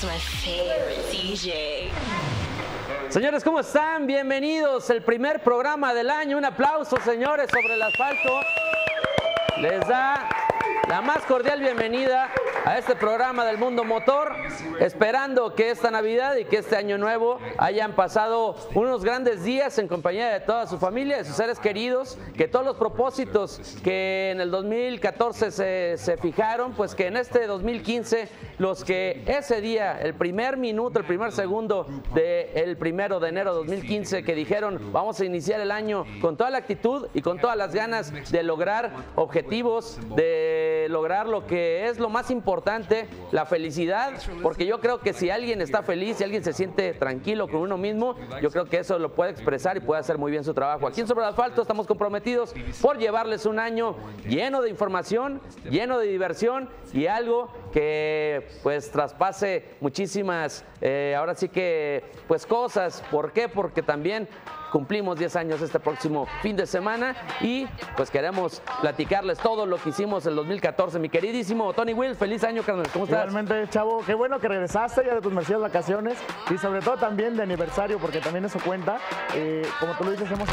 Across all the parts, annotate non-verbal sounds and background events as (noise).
DJ. Señores, ¿cómo están? Bienvenidos. El primer programa del año. Un aplauso, señores, sobre el asfalto. Les da la más cordial bienvenida a este programa del mundo motor, esperando que esta Navidad y que este año nuevo hayan pasado unos grandes días en compañía de toda su familia, de sus seres queridos, que todos los propósitos que en el 2014 se, se fijaron, pues que en este 2015 los que ese día, el primer minuto, el primer segundo del primero de enero de 2015, que dijeron vamos a iniciar el año con toda la actitud y con todas las ganas de lograr objetivos, de lograr lo que es lo más importante, la felicidad, porque yo creo que si alguien está feliz, si alguien se siente tranquilo con uno mismo, yo creo que eso lo puede expresar y puede hacer muy bien su trabajo. Aquí en Sobre el Asfalto estamos comprometidos por llevarles un año lleno de información, lleno de diversión y algo que pues traspase muchísimas, eh, ahora sí que pues cosas. ¿Por qué? Porque también cumplimos 10 años este próximo fin de semana y pues queremos platicarles todo lo que hicimos en 2014. Mi queridísimo Tony Will, feliz año, carnal. ¿Cómo estás? Igualmente, chavo, qué bueno que regresaste ya de tus merecidas vacaciones y sobre todo también de aniversario, porque también eso cuenta. Eh, como tú lo dices, hemos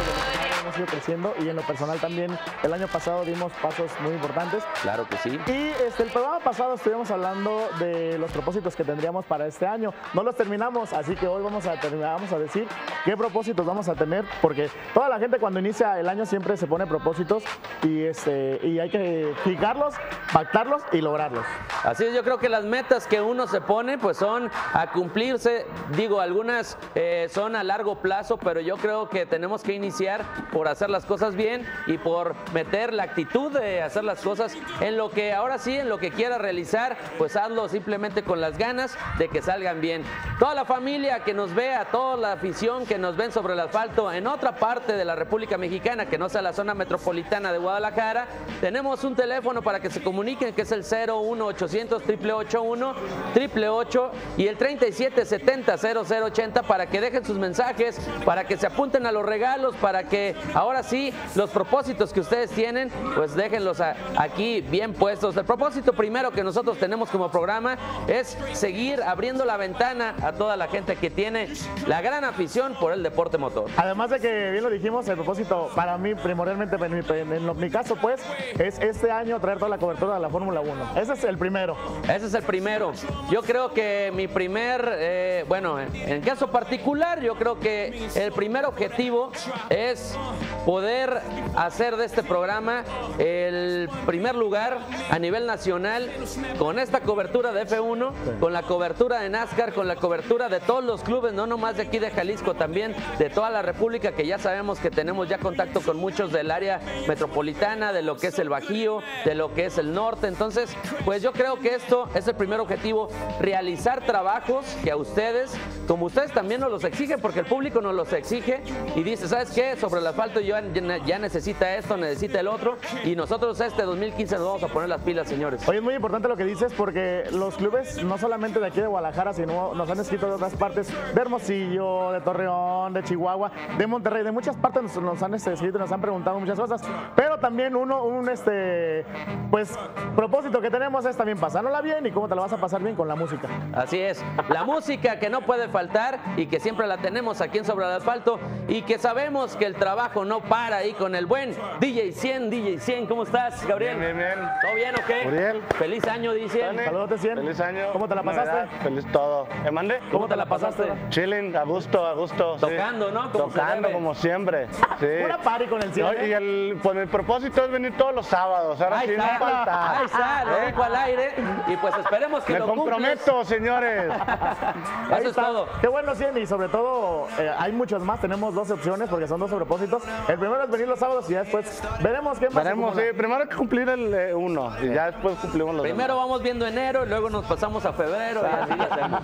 hemos ido creciendo y en lo personal también el año pasado dimos pasos muy importantes. Claro que sí. Y este, el programa pasado estuvimos hablando de los propósitos que tendríamos para este año. No los terminamos, así que hoy vamos a, terminar, vamos a decir qué propósitos vamos a tener, porque toda la gente cuando inicia el año siempre se pone propósitos y, este, y hay que fijarlos, pactarlos y lograrlos. Así es, yo creo que las metas que uno se pone pues son a cumplirse, digo, algunas eh, son a largo plazo, pero yo creo que tenemos que iniciar por hacer las cosas bien y por meter la actitud de hacer las cosas en lo que ahora sí, en lo que quiera realizar, pues hazlo simplemente con las ganas de que salgan bien. Toda la familia que nos vea, toda la afición que nos ven sobre el asfalto en otra parte de la República Mexicana, que no sea la zona metropolitana de Guadalajara, tenemos un teléfono para que se comuniquen, que es el 01800 881 888 y el 3770 0080 para que dejen sus mensajes, para que se apunten a los regalos, para que ahora sí los propósitos que ustedes tienen, pues déjenlos a- aquí bien puestos. El propósito primero que nosotros tenemos como programa es seguir abriendo la ventana a toda la gente que tiene la gran afición por el deporte motor. Además de que, bien lo dijimos, el propósito para mí, primordialmente, en mi, en lo- mi caso, pues, es este año traer toda la cobertura de la Fórmula 1. Ese es el primero. Ese es el primero. Yo creo que mi primer, eh, bueno, en caso particular, yo creo que el primer objetivo es poder hacer de este programa el primer lugar a nivel nacional con esta cobertura de F1, con la cobertura de NASCAR, con la cobertura de todos los clubes, no nomás de aquí de Jalisco, también de toda la República, que ya sabemos que tenemos ya contacto con muchos del área metropolitana, de lo que es el Bajío, de lo que es el norte. Entonces, pues yo creo que esto es el primer objetivo, realizar trabajos que a ustedes, como ustedes también nos los exigen, porque el público nos los exige y dice, ¿sabes qué? Sobre el asfalto ya, ya necesita esto, necesita el otro, y nosotros este 2015 nos vamos a poner las pilas, señores. Oye, es muy importante lo que dices porque los clubes, no solamente de aquí de Guadalajara, sino nos han escrito de otras partes, de Hermosillo, de Torreón, de Chihuahua, de Monterrey, de muchas partes nos, nos han este, escrito nos han preguntado muchas cosas. Pero también uno, un este, pues, propósito que tenemos es también pasárnosla bien y cómo te la vas a pasar bien con la música. Así es, la música que no puede faltar y que siempre la tenemos aquí en Sobre el Asfalto y que sabemos que el trabajo no para ahí con el buen DJ 100, DJ 100, ¿cómo estás, Gabriel? Bien, bien, bien. ¿Todo bien o qué? Uriel. Feliz año, DJ 100. Tony, Saludote, 100. Feliz año. ¿Cómo te la pasaste? Navidad, feliz todo. ¿Me mande? ¿Cómo te la pasaste? Chilling, a gusto, a gusto. sí. Tocando, ¿no? Como Tocando como siempre. Sí. Una party con el 100. No, y el, pues mi propósito es venir todos los sábados. Ahora Ahí sí, no está, falta. ahí está, lo ¿Eh? al aire y pues esperemos que Me lo comprometo, señores. (laughs) Ahí Eso es está. todo. Qué bueno, 100 y sobre todo eh, hay muchos más. Tenemos dos opciones porque son dos propósitos. El primero es venir los sábados y ya después veremos qué más. se Veremos, sí, acumula. primero hay que cumplir el eh, uno y ya después cumplimos los Primero demás. vamos viendo enero y luego nos pasamos a febrero y así hacemos.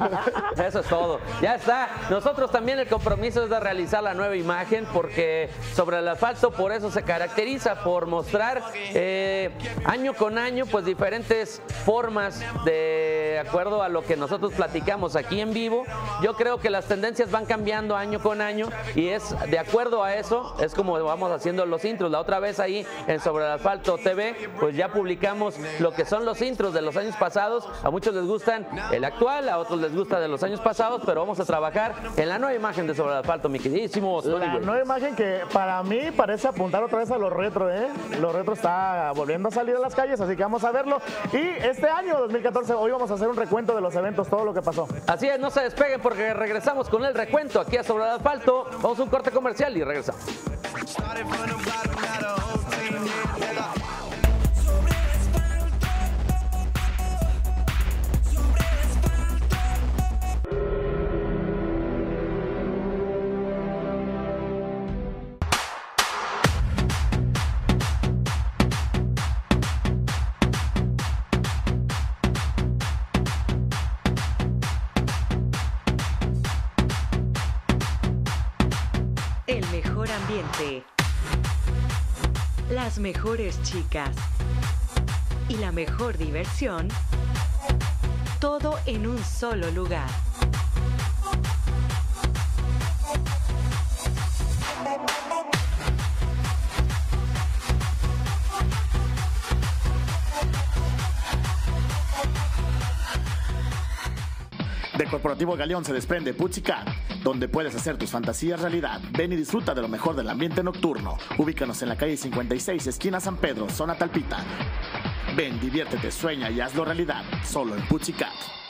(laughs) Eso es todo. Ya está. Nosotros también el compromiso es de realizar la nueva imagen porque sobre el asfalto por eso se caracteriza por mostrar eh, año con año pues diferentes formas de acuerdo a lo que nosotros platicamos aquí en vivo. Yo creo que las tendencias van cambiando año con año y es de acuerdo a eso es como vamos haciendo los intros. La otra vez ahí en Sobre el Asfalto TV pues ya publicamos lo que son los intros de los años pasados. A muchos les gustan el actual, a otros les gusta de los años pasados, pero vamos a trabajar en la nueva imagen de Sobre el Asfalto, mi queridísimo Tony, La nueva imagen que para mí parece apuntar otra vez a lo retro, ¿eh? Lo retro está volviendo a salir a las calles, así que vamos a verlo. Y este año, 2014, hoy vamos a hacer un recuento de los eventos, todo lo que pasó. Así es, no se despeguen porque regresamos con el recuento aquí a Sobre el Asfalto. Vamos a un corte comercial y regresamos. Started from the bottom, now the whole Las mejores chicas. Y la mejor diversión. Todo en un solo lugar. De Corporativo Galeón se desprende Putzicat, donde puedes hacer tus fantasías realidad. Ven y disfruta de lo mejor del ambiente nocturno. Ubícanos en la calle 56, esquina San Pedro, zona Talpita. Ven, diviértete, sueña y hazlo realidad, solo en Putzicat.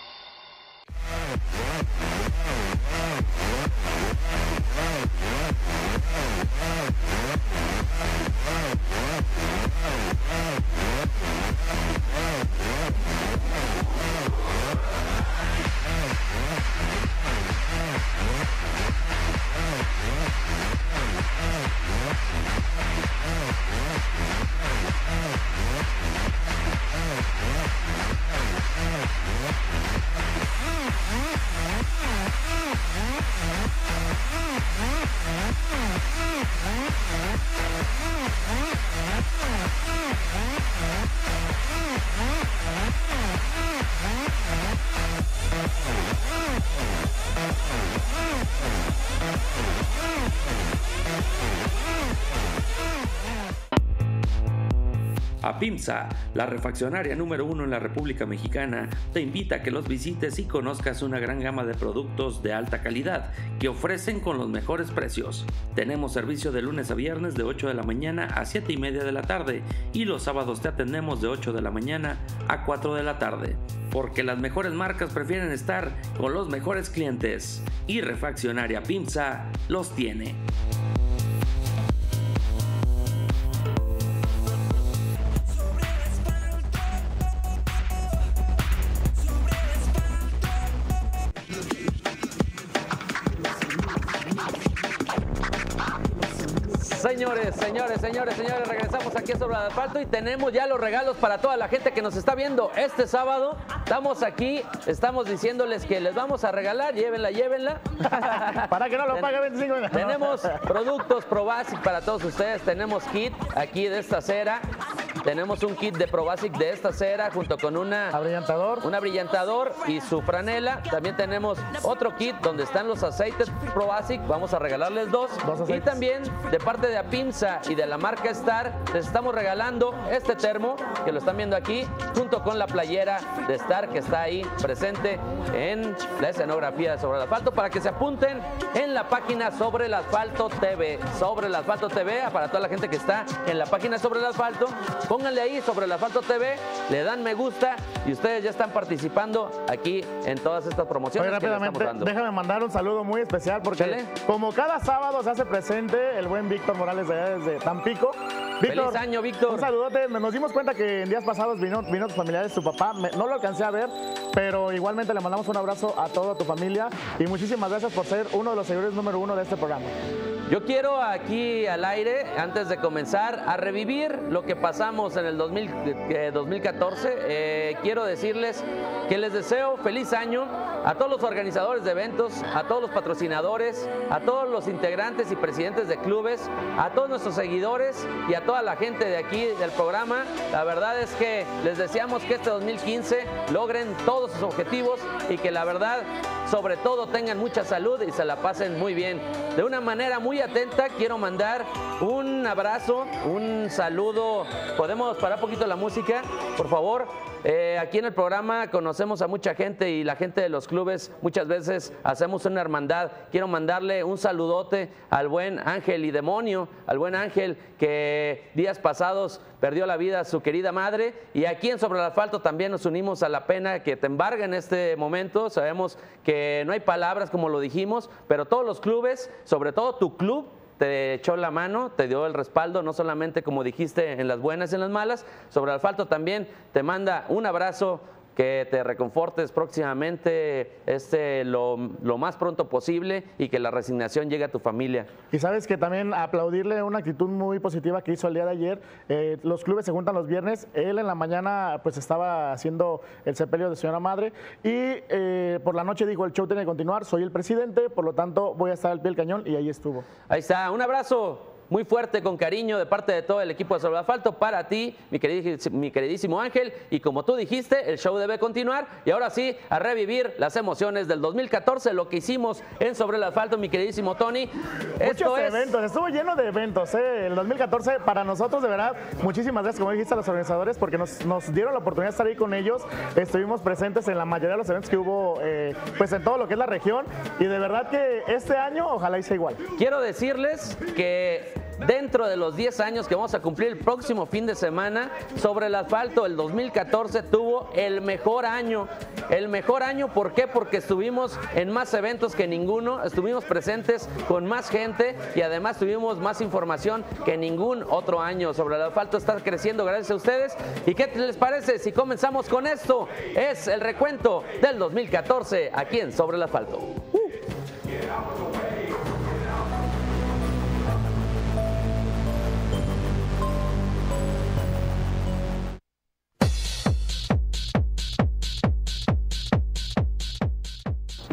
A PIMSA, la refaccionaria número uno en la República Mexicana, te invita a que los visites y conozcas una gran gama de productos de alta calidad que ofrecen con los mejores precios. Tenemos servicio de lunes a viernes de 8 de la mañana a 7 y media de la tarde y los sábados te atendemos de 8 de la mañana a 4 de la tarde. Porque las mejores marcas prefieren estar con los mejores clientes y refaccionaria PIMSA los tiene. Señores, señores, señores, señores, regresamos aquí a sobre el asfalto y tenemos ya los regalos para toda la gente que nos está viendo este sábado. Estamos aquí, estamos diciéndoles que les vamos a regalar, llévenla, llévenla. (laughs) Para que no lo pague 25 minutos. Tenemos productos ProBasic para todos ustedes. Tenemos kit aquí de esta cera. Tenemos un kit de ProBasic de esta cera junto con una Abrillantador. un abrillantador y su franela. También tenemos otro kit donde están los aceites ProBasic. Vamos a regalarles dos. Dos y también de parte de Apimsa y de la marca Star les estamos regalando este termo que lo están viendo aquí junto con la playera de Star que está ahí presente en la escenografía de sobre el asfalto para que se apunten en la página sobre el asfalto TV. Sobre el asfalto TV, para toda la gente que está en la página sobre el asfalto, pónganle ahí sobre el asfalto TV, le dan me gusta y ustedes ya están participando aquí en todas estas promociones Oye, que rápidamente, dando. déjame mandar un saludo muy especial porque Chale. como cada sábado se hace presente el buen Víctor Morales de allá desde Tampico. Feliz año, Víctor. Un saludote. Nos dimos cuenta que en días pasados vino, vino tus familiares, tu papá. Me- no lo alcancé a ver, pero igualmente le mandamos un abrazo a toda tu familia y muchísimas gracias por ser uno de los seguidores número uno de este programa. Yo quiero aquí al aire, antes de comenzar, a revivir lo que pasamos en el 2000, eh, 2014. Eh, quiero decirles que les deseo feliz año a todos los organizadores de eventos, a todos los patrocinadores, a todos los integrantes y presidentes de clubes, a todos nuestros seguidores y a toda la gente de aquí del programa. La verdad es que les deseamos que este 2015 logren todos sus objetivos y que la verdad sobre todo tengan mucha salud y se la pasen muy bien. De una manera muy atenta quiero mandar un abrazo, un saludo. ¿Podemos parar poquito la música, por favor? Eh, aquí en el programa conocemos a mucha gente y la gente de los clubes muchas veces hacemos una hermandad. Quiero mandarle un saludote al buen Ángel y Demonio, al buen Ángel que días pasados perdió la vida su querida madre y aquí en Sobre el Asfalto también nos unimos a la pena que te embarga en este momento. Sabemos que no hay palabras como lo dijimos, pero todos los clubes, sobre todo tu club, te echó la mano, te dio el respaldo, no solamente como dijiste en las buenas y en las malas, sobre el asfalto también te manda un abrazo, que te reconfortes próximamente este, lo, lo más pronto posible y que la resignación llegue a tu familia. Y sabes que también aplaudirle una actitud muy positiva que hizo el día de ayer. Eh, los clubes se juntan los viernes. Él en la mañana pues estaba haciendo el sepelio de señora madre y eh, por la noche dijo el show tiene que continuar. Soy el presidente, por lo tanto voy a estar al pie del cañón y ahí estuvo. Ahí está, un abrazo muy fuerte, con cariño, de parte de todo el equipo de Sobre el Asfalto para ti, mi queridísimo, mi queridísimo Ángel. Y como tú dijiste, el show debe continuar. Y ahora sí, a revivir las emociones del 2014, lo que hicimos en Sobre el Asfalto, mi queridísimo Tony. Esto Muchos es. eventos, estuvo lleno de eventos. ¿eh? El 2014 para nosotros, de verdad, muchísimas gracias, como dijiste, a los organizadores, porque nos, nos dieron la oportunidad de estar ahí con ellos. Estuvimos presentes en la mayoría de los eventos que hubo, eh, pues en todo lo que es la región. Y de verdad que este año, ojalá y sea igual. Quiero decirles que dentro de los 10 años que vamos a cumplir el próximo fin de semana, sobre el asfalto, el 2014 tuvo el mejor año. El mejor año, ¿por qué? Porque estuvimos en más eventos que ninguno, estuvimos presentes con más gente y además tuvimos más información que ningún otro año. Sobre el asfalto está creciendo gracias a ustedes. ¿Y qué les parece si comenzamos con esto? Es el recuento del 2014 aquí en Sobre el asfalto.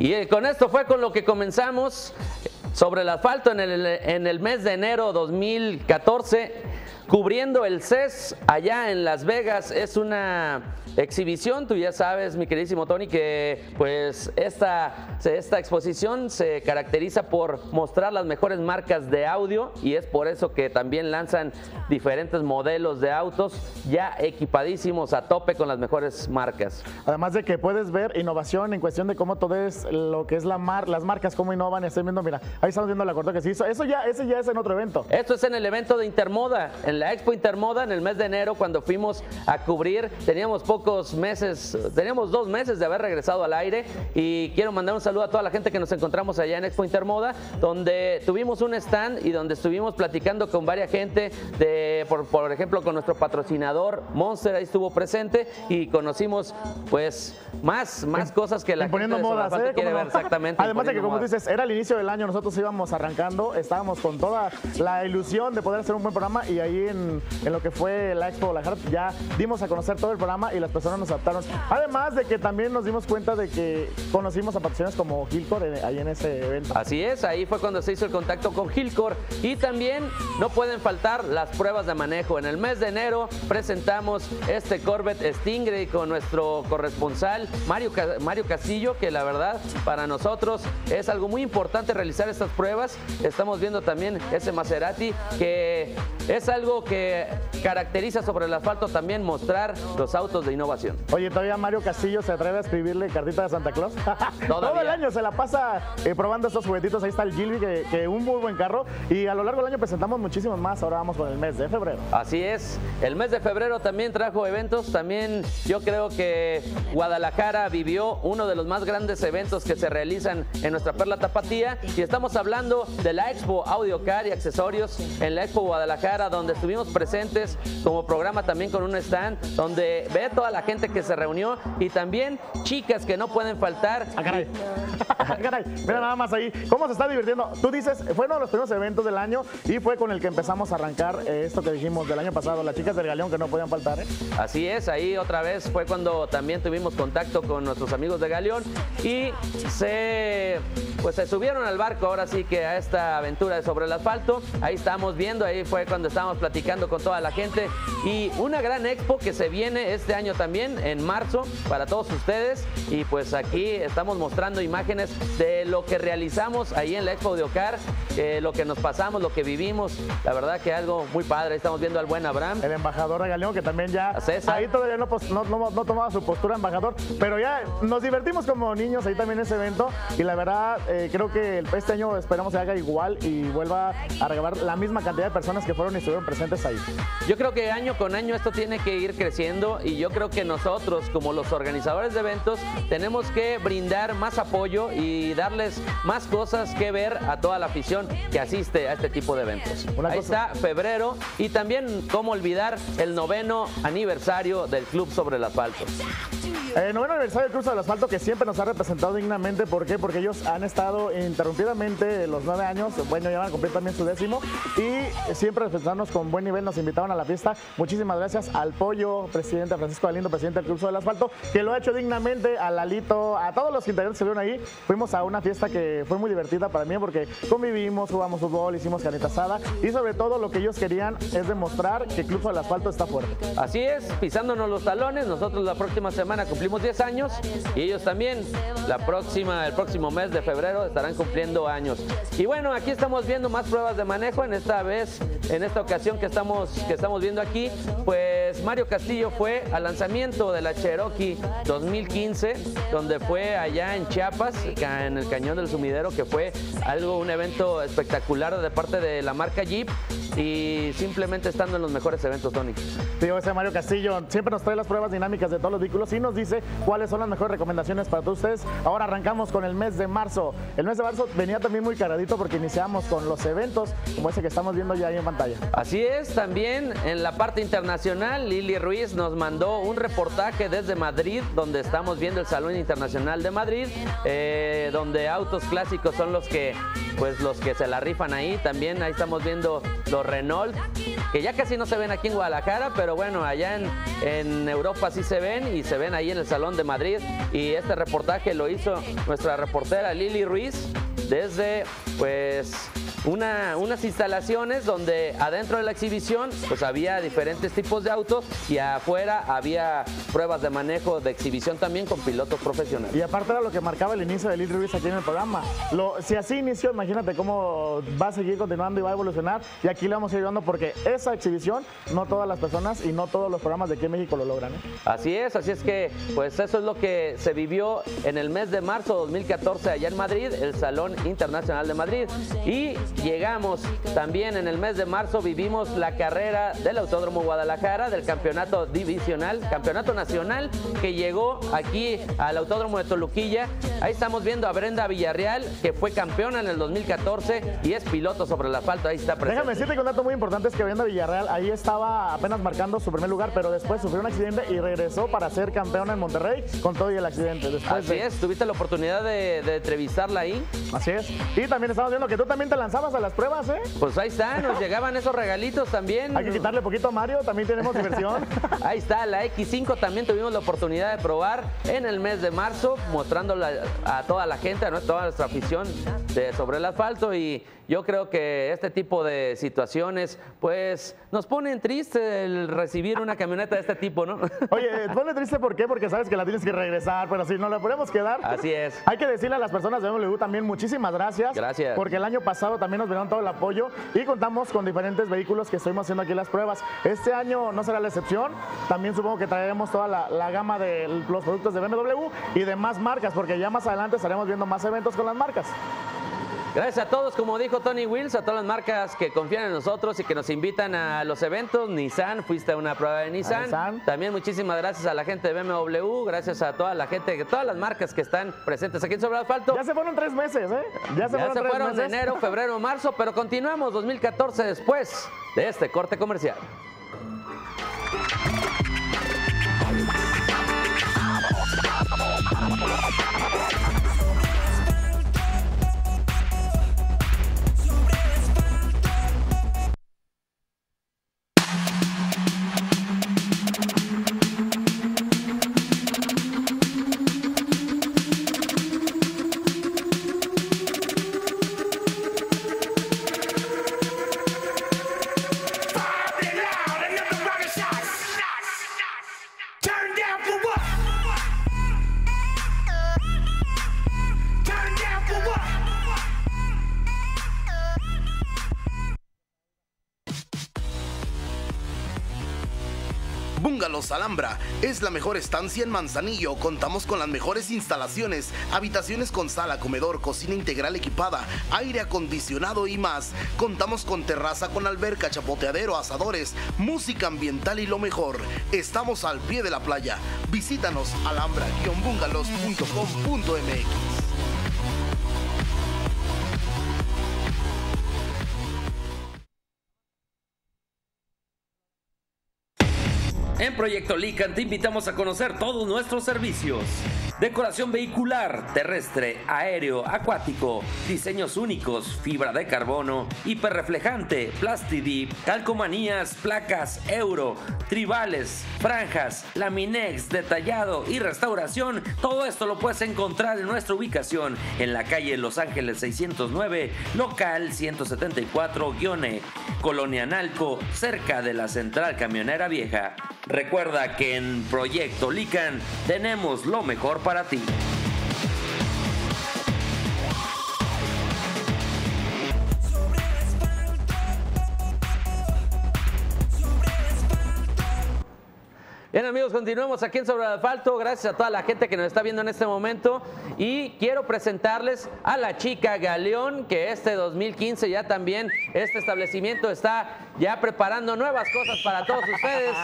Y eh, con esto fue con lo que comenzamos sobre el asfalto en el, en el mes de enero 2014, cubriendo el CES allá en Las Vegas. Es una exhibición, tú ya sabes, mi queridísimo Tony, que pues esta, esta exposición se caracteriza por mostrar las mejores marcas de audio y es por eso que también lanzan diferentes modelos de autos ya equipadísimos a tope con las mejores marcas. Además de que puedes ver innovación en cuestión de cómo todo es lo que es la mar, las marcas, cómo innovan. Estoy viendo, mira, ahí estamos viendo la corta que se hizo. Eso ya, ese ya es en otro evento. Esto es en el evento de Intermoda, en la Expo Intermoda en el mes de enero cuando fuimos a cubrir. Teníamos pocos meses, teníamos dos meses de haber regresado al aire y quiero mandar un saludo a toda la gente que nos encontramos allá en Expo Intermoda, donde tuvimos un stand y donde estuvimos platicando con varias gente, de, por, por ejemplo con nuestro patrocinador Monster, ahí estuvo presente y conocimos pues más, más cosas que la Imponiendo gente de modas, ¿eh? quiere ¿Cómo ver exactamente. Además de que, como modas. dices, era el inicio del año, nosotros íbamos arrancando, estábamos con toda la ilusión de poder hacer un buen programa y ahí en, en lo que fue la Expo Guadalajara ya dimos a conocer todo el programa y las personas nos adaptaron. Además de que también nos dimos cuenta de que conocimos a patrocinadores como Gilcore ahí en ese evento. Así es, ahí fue cuando se hizo el contacto con Gilcor. Y también no pueden faltar las pruebas de manejo. En el mes de enero presentamos este Corvette Stingray con nuestro corresponsal Mario, Mario Castillo, que la verdad para nosotros es algo muy importante realizar estas pruebas. Estamos viendo también ese Maserati, que es algo que caracteriza sobre el asfalto también mostrar los autos de innovación. Oye, todavía Mario Castillo se atreve a escribirle cartita de Santa Claus. (laughs) Todo el año se la pasa eh, probando estos juguetitos. Ahí está el Gilby, que, que un muy buen carro. Y a lo largo del año presentamos muchísimos más. Ahora vamos con el mes de febrero. Así es, el mes de febrero también trajo eventos, también yo creo que Guadalajara vivió uno de los más grandes eventos que se realizan en nuestra perla tapatía y estamos hablando de la Expo Audio Car y accesorios en la Expo Guadalajara donde estuvimos presentes como programa también con un stand donde ve toda la gente que se reunió y también chicas que no pueden faltar. Ah, caray. (laughs) Ah, caray. Mira nada más ahí. ¿Cómo se está divirtiendo? Tú dices, fue uno de los primeros eventos del año y fue con el que empezamos a arrancar eh, esto que dijimos del año pasado, las chicas del Galeón que no podían faltar. ¿eh? Así es, ahí otra vez fue cuando también tuvimos contacto con nuestros amigos de Galeón y se pues se subieron al barco ahora sí que a esta aventura de sobre el asfalto. Ahí estábamos viendo, ahí fue cuando estábamos platicando con toda la gente y una gran expo que se viene este año también en marzo para todos ustedes y pues aquí estamos mostrando imágenes de lo que realizamos ahí en la Expo de Ocar, eh, lo que nos pasamos, lo que vivimos, la verdad que algo muy padre. Ahí Estamos viendo al buen Abraham. El embajador Galeón que también ya ahí todavía no, pos- no, no- no tomaba su postura embajador, pero ya nos divertimos como niños ahí también en ese evento y la verdad eh, creo que este año esperamos se haga igual y vuelva a regalar la misma cantidad de personas que fueron y estuvieron presentes ahí. Yo creo que año con año esto tiene que ir creciendo y yo creo que nosotros como los organizadores de eventos tenemos que brindar más apoyo y darles más cosas que ver a toda la afición que asiste a este tipo de eventos. Una Ahí cosa- está febrero y también cómo olvidar el noveno aniversario del Club sobre el Asfalto. El noveno aniversario del Cruz del Asfalto que siempre nos ha representado dignamente. ¿Por qué? Porque ellos han estado interrumpidamente los nueve años. Bueno, ya van a cumplir también su décimo. Y siempre representarnos con buen nivel. Nos invitaron a la fiesta. Muchísimas gracias al Pollo, presidente Francisco Galindo, presidente del Cruz del Asfalto, que lo ha hecho dignamente. A Lalito, a todos los integrantes que estuvieron ahí. Fuimos a una fiesta que fue muy divertida para mí porque convivimos, jugamos fútbol, hicimos carnita asada. Y sobre todo lo que ellos querían es demostrar que Club del Asfalto está fuerte. Así es, pisándonos los talones, nosotros la próxima semana cumplimos 10 años y ellos también la próxima, el próximo mes de febrero estarán cumpliendo años. Y bueno, aquí estamos viendo más pruebas de manejo, en esta vez, en esta ocasión que estamos, que estamos viendo aquí, pues Mario Castillo fue al lanzamiento de la Cherokee 2015, donde fue allá en Chiapas, en el Cañón del Sumidero, que fue algo, un evento espectacular de parte de la marca Jeep y simplemente estando en los mejores eventos, Tony. Digo, ese Mario Castillo siempre nos trae las pruebas dinámicas de todos los vehículos y nos dice cuáles son las mejores recomendaciones para todos ustedes. Ahora arrancamos con el mes de marzo. El mes de marzo venía también muy caradito porque iniciamos con los eventos como ese que estamos viendo ya ahí en pantalla. Así es, también en la parte internacional, Lili Ruiz nos mandó un reportaje desde Madrid, donde estamos viendo el Salón Internacional de Madrid, eh, donde autos clásicos son los que, pues los que se la rifan ahí. También ahí estamos viendo los Renault, que ya casi no se ven aquí en Guadalajara, pero bueno, allá en, en Europa sí se ven y se ven ahí en el Salón de Madrid. Y este reportaje lo hizo nuestra reportera Lili Ruiz desde, pues, una- unas instalaciones donde adentro de la exhibición pues había diferentes tipos de autos y afuera había pruebas de manejo de exhibición también con pilotos profesionales. Y aparte era lo que marcaba el inicio de Lil Ruiz aquí en el programa. Lo, si así inició, imagínate cómo va a seguir continuando y va a evolucionar. Y aquí le vamos a ir ayudando porque esa exhibición no todas las personas y no todos los programas de aquí en México lo logran. ¿eh? Así es, así es que pues eso es lo que se vivió en el mes de marzo de 2014 allá en Madrid, el Salón Internacional de Madrid. Y llegamos también en el mes de marzo, vivimos la carrera del Autódromo Guadalajara, del campeonato divisional, campeonato nacional, que llegó aquí al Autódromo de Toluquilla. Ahí estamos viendo a Brenda Villarreal, que fue campeona en el 2014 y es piloto sobre el asfalto, ahí está presente. Déjame decirte que un dato muy importante es que Brenda Villarreal ahí estaba apenas marcando su primer lugar, pero después sufrió un accidente y regresó para ser campeona en Monterrey con todo y el accidente. Después Así de- es, tuviste la oportunidad de, de entrevistarla ahí. Así es. Y también estamos viendo que tú también te lanzabas a las pruebas, ¿eh? Pues ahí está, nos (laughs) llegaban esos regalitos también. Hay que quitarle poquito a Mario, también tenemos diversión. (laughs) Ahí está, la X5 también tuvimos la oportunidad de probar en el mes de marzo, mostrándola a toda la gente, a toda nuestra afición de sobre el asfalto y yo creo que este tipo de situaciones pues nos ponen triste el recibir una camioneta de este tipo, ¿no? (laughs) Oye, ponle triste, ¿por qué? Porque sabes que la tienes que regresar, pero si no la podemos quedar. Así es. Hay que decirle a las personas de MLU también muchísimas gracias. Gracias. Porque el año pasado también nos dieron todo el apoyo y contamos con diferentes vehículos que estuvimos haciendo aquí las pruebas. Este año no será la excepción. También supongo que traeremos toda la, la gama de los productos de BMW y de más marcas, porque ya más adelante estaremos viendo más eventos con las marcas. Gracias a todos, como dijo Tony Wills, a todas las marcas que confían en nosotros y que nos invitan a los eventos. Nissan, fuiste a una prueba de Nissan. Nissan. También muchísimas gracias a la gente de BMW, gracias a toda la gente, todas las marcas que están presentes aquí en Sobre Asfalto. Ya se fueron tres meses, ¿eh? Ya se Ya fueron, se tres fueron meses. enero, febrero, marzo, pero continuamos 2014 después de este corte comercial. Es la mejor estancia en Manzanillo. Contamos con las mejores instalaciones, habitaciones con sala, comedor, cocina integral equipada, aire acondicionado y más. Contamos con terraza con alberca, chapoteadero, asadores, música ambiental y lo mejor. Estamos al pie de la playa. Visítanos alhambra-bungalows.com.mx. Proyecto Lican te invitamos a conocer todos nuestros servicios. Decoración vehicular, terrestre, aéreo, acuático, diseños únicos, fibra de carbono, hiperreflejante, plastidip, calcomanías, placas, euro, tribales, franjas, laminex, detallado y restauración. Todo esto lo puedes encontrar en nuestra ubicación en la calle Los Ángeles 609, local 174-E, Colonia Nalco, cerca de la Central Camionera Vieja. Recuerda que en Proyecto Lican tenemos lo mejor para ti. Bien amigos, continuamos aquí en Sobre el Asfalto. Gracias a toda la gente que nos está viendo en este momento. Y quiero presentarles a la chica Galeón, que este 2015 ya también este establecimiento está ya preparando nuevas cosas para todos ustedes.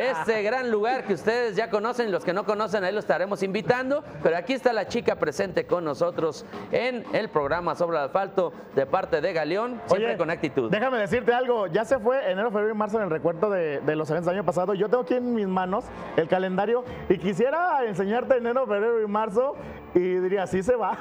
Este gran lugar que ustedes ya conocen, los que no conocen ahí lo estaremos invitando. Pero aquí está la chica presente con nosotros en el programa Sobre el Asfalto de parte de Galeón, siempre Oye, con actitud. Déjame decirte algo, ya se fue enero, febrero y marzo en el recuento de, de los eventos del año pasado. Yo tengo aquí en mis manos el calendario y quisiera enseñarte enero, febrero y marzo y diría, sí se va.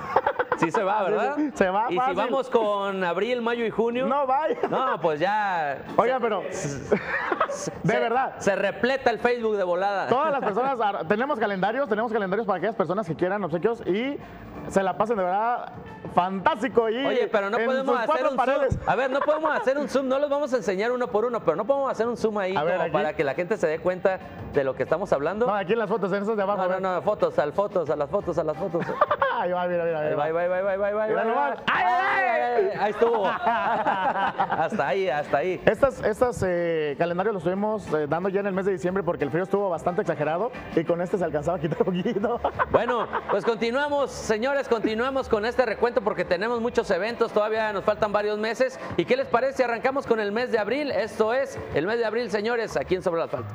Sí se va, (laughs) ¿verdad? Sí, se va Y si vamos con abril, mayo y junio. No, vaya. No, pues ya. Oiga, pero (laughs) de se- verdad. Se repleta el Facebook de volada. Todas las (laughs) personas, ah, tenemos calendarios, tenemos calendarios para aquellas personas que quieran obsequios y se la pasen de verdad fantástico. Y Oye, pero no podemos hacer un paredes. zoom. A ver, no podemos hacer un zoom, no los vamos a enseñar uno por uno, pero no podemos hacer un zoom ahí A ver, como aquí. para que la gente se dé cuenta de lo que estamos hablando. No, aquí en las fotos, en esas de abajo. No, no, no, fotos, al fotos, a las fotos, a las fotos. (laughs) Ahí va, mira, mira. Ahí va, ahí va, ahí va, ahí va, ahí va, Ahí estuvo. hasta ahí, hasta ahí. Estas, estas eh, calendarios los estuvimos eh, dando ya en el mes de diciembre porque el frío estuvo bastante exagerado y con este se alcanzaba a quitar un poquito. Bueno, pues continuamos, señores, continuamos con este recuento porque tenemos muchos eventos, todavía nos faltan varios meses. ¿Y qué les parece? Arrancamos con el mes de abril. Esto es el mes de abril, señores, aquí en Sobre el Asfalto.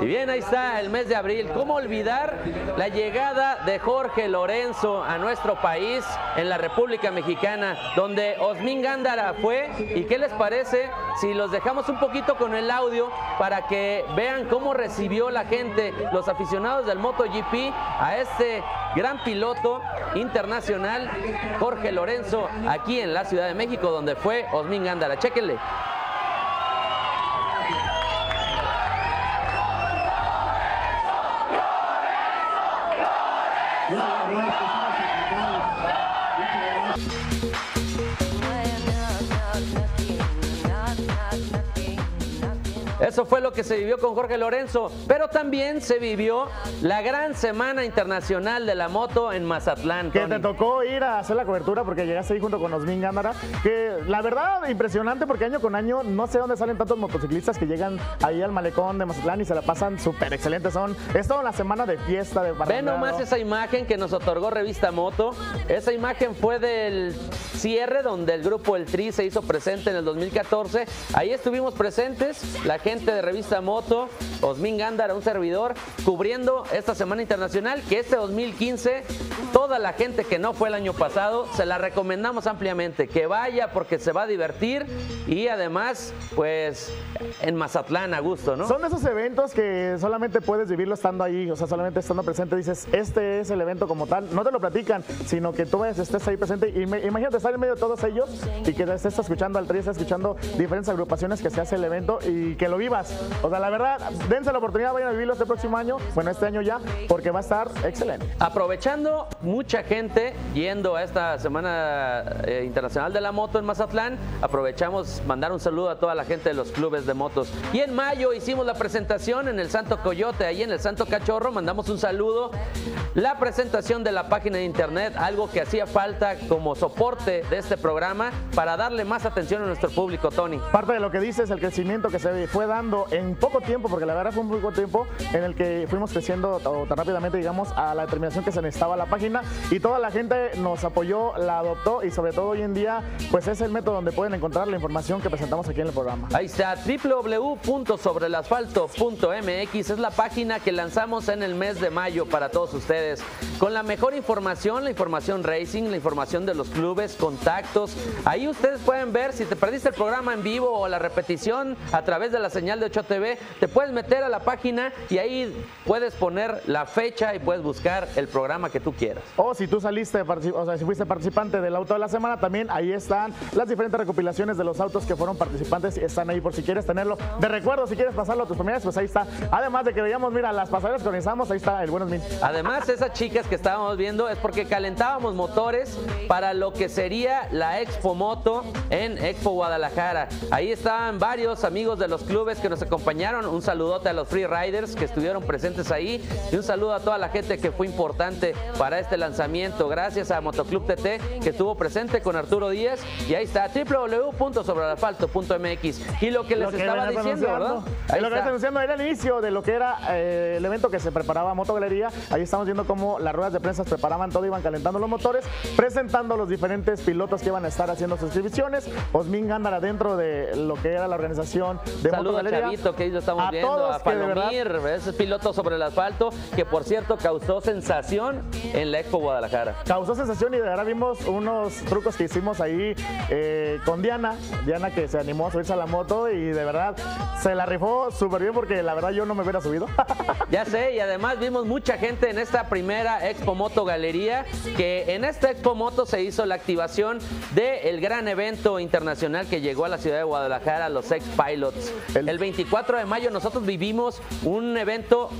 Y bien, ahí está el mes de abril. ¿Cómo olvidar la llegada de Jorge Lorenzo a nuestro país en la República Mexicana, donde Osmín Gándara fue? ¿Y qué les parece si los dejamos un poquito con el audio para que vean cómo recibió la gente, los aficionados del MotoGP, a este gran piloto internacional, Jorge Lorenzo, aquí en la Ciudad de México, donde fue Osmín Gándara? Chéquenle. Eso fue lo que se vivió con Jorge Lorenzo, pero también se vivió la gran semana internacional de la moto en Mazatlán. Que te tocó ir a hacer la cobertura porque llegaste ahí junto con Osmin Gándara. Que la verdad, impresionante porque año con año no sé dónde salen tantos motociclistas que llegan ahí al malecón de Mazatlán y se la pasan súper excelentes. Son, es toda una semana de fiesta, de Ve nomás esa imagen que nos otorgó Revista Moto. Esa imagen fue del cierre donde el grupo El Tri se hizo presente en el 2014. Ahí estuvimos presentes, la gente de Revista Moto, Osmin Gándara, un servidor, cubriendo esta Semana Internacional que este 2015, toda la gente que no fue el año pasado, se la recomendamos ampliamente. Que vaya porque se va a divertir y además, pues, en Mazatlán a gusto, ¿no? Son esos eventos que solamente puedes vivirlo estando ahí, o sea, solamente estando presente dices, este es el evento como tal. No te lo platican, sino que tú estés ahí presente. Y imagínate estar en medio de todos ellos y que estés escuchando al tri, estés escuchando diferentes agrupaciones que se hace el evento y que lo O sea, la verdad, dense la oportunidad, vayan a vivirlo este próximo año, bueno, este año ya, porque va a estar excelente. Aprovechando mucha gente yendo a esta Semana eh, Internacional de la Moto en Mazatlán, aprovechamos mandar un saludo a toda la gente de los clubes de motos. Y en mayo hicimos la presentación en el Santo Coyote, ahí en el Santo Cachorro, mandamos un saludo. La presentación de la página de internet, algo que hacía falta como soporte de este programa para darle más atención a nuestro público, Tony. Parte de lo que dices, el crecimiento que se fue dando en poco tiempo, porque la verdad fue un poco tiempo en el que fuimos creciendo tan rápidamente, digamos, a la determinación que se necesitaba la página y toda la gente nos apoyó, la adoptó y sobre todo hoy en día, pues es el método donde pueden encontrar la información que presentamos aquí en el programa. Ahí está, www.sobreelasfalto.mx es la página que lanzamos en el mes de mayo para todos ustedes. Con la mejor información, la información racing, la información de los clubes, contactos. Ahí ustedes pueden ver si te perdiste el programa en vivo o la repetición a través de la señal de 8 TV, te puedes meter a la página y ahí puedes poner la fecha y puedes buscar el programa que tú quieras. O si tú saliste, o sea, si fuiste participante del auto de la semana, también ahí están las diferentes recopilaciones de los autos que fueron participantes y están ahí por si quieres tenerlo. De recuerdo, si quieres pasarlo a tus familiares, pues ahí está. Además de que veíamos, mira, las pasarelas que organizamos, ahí está el Buenos Min. Además, esas chicas que estábamos viendo es porque calentábamos motores para lo que sería la Expo Moto en Expo Guadalajara. Ahí estaban varios amigos de los clubes que nos acompañaron. Un saludote a los Free Riders que estuvieron presentes ahí y un saludo a toda la gente que fue importante para este lanzamiento. Gracias a Motoclub TT que estuvo presente con Arturo Díaz y ahí está www.sobrelasfalto.mx y lo que les Lo que estaba diciendo, ¿verdad? Ahí lo que está. anunciando era el inicio de lo que era eh, el evento que se preparaba Moto Galería. Ahí estamos viendo cómo las ruedas de prensa preparaban todo, iban calentando los motores, presentando los diferentes pilotos que iban a estar haciendo sus exhibiciones. Osmin Gándara dentro de lo que era la organización de Moto Chavito, que ahí lo estamos A viendo, todos a de Palomir, ese piloto sobre el asfalto, que por cierto causó sensación en la Expo Guadalajara. Causó sensación y de verdad vimos unos trucos que hicimos ahí eh, con Diana. Diana que se animó a subirse a la moto y de verdad se la rifó súper bien porque la verdad yo no me hubiera subido. (laughs) Ya sé, y además vimos mucha gente en esta primera Expo Moto Galería, que en esta Expo Moto se hizo la activación del gran evento internacional que llegó a la ciudad de Guadalajara, los Ex Pilots. El- El 24 de mayo nosotros vivimos un evento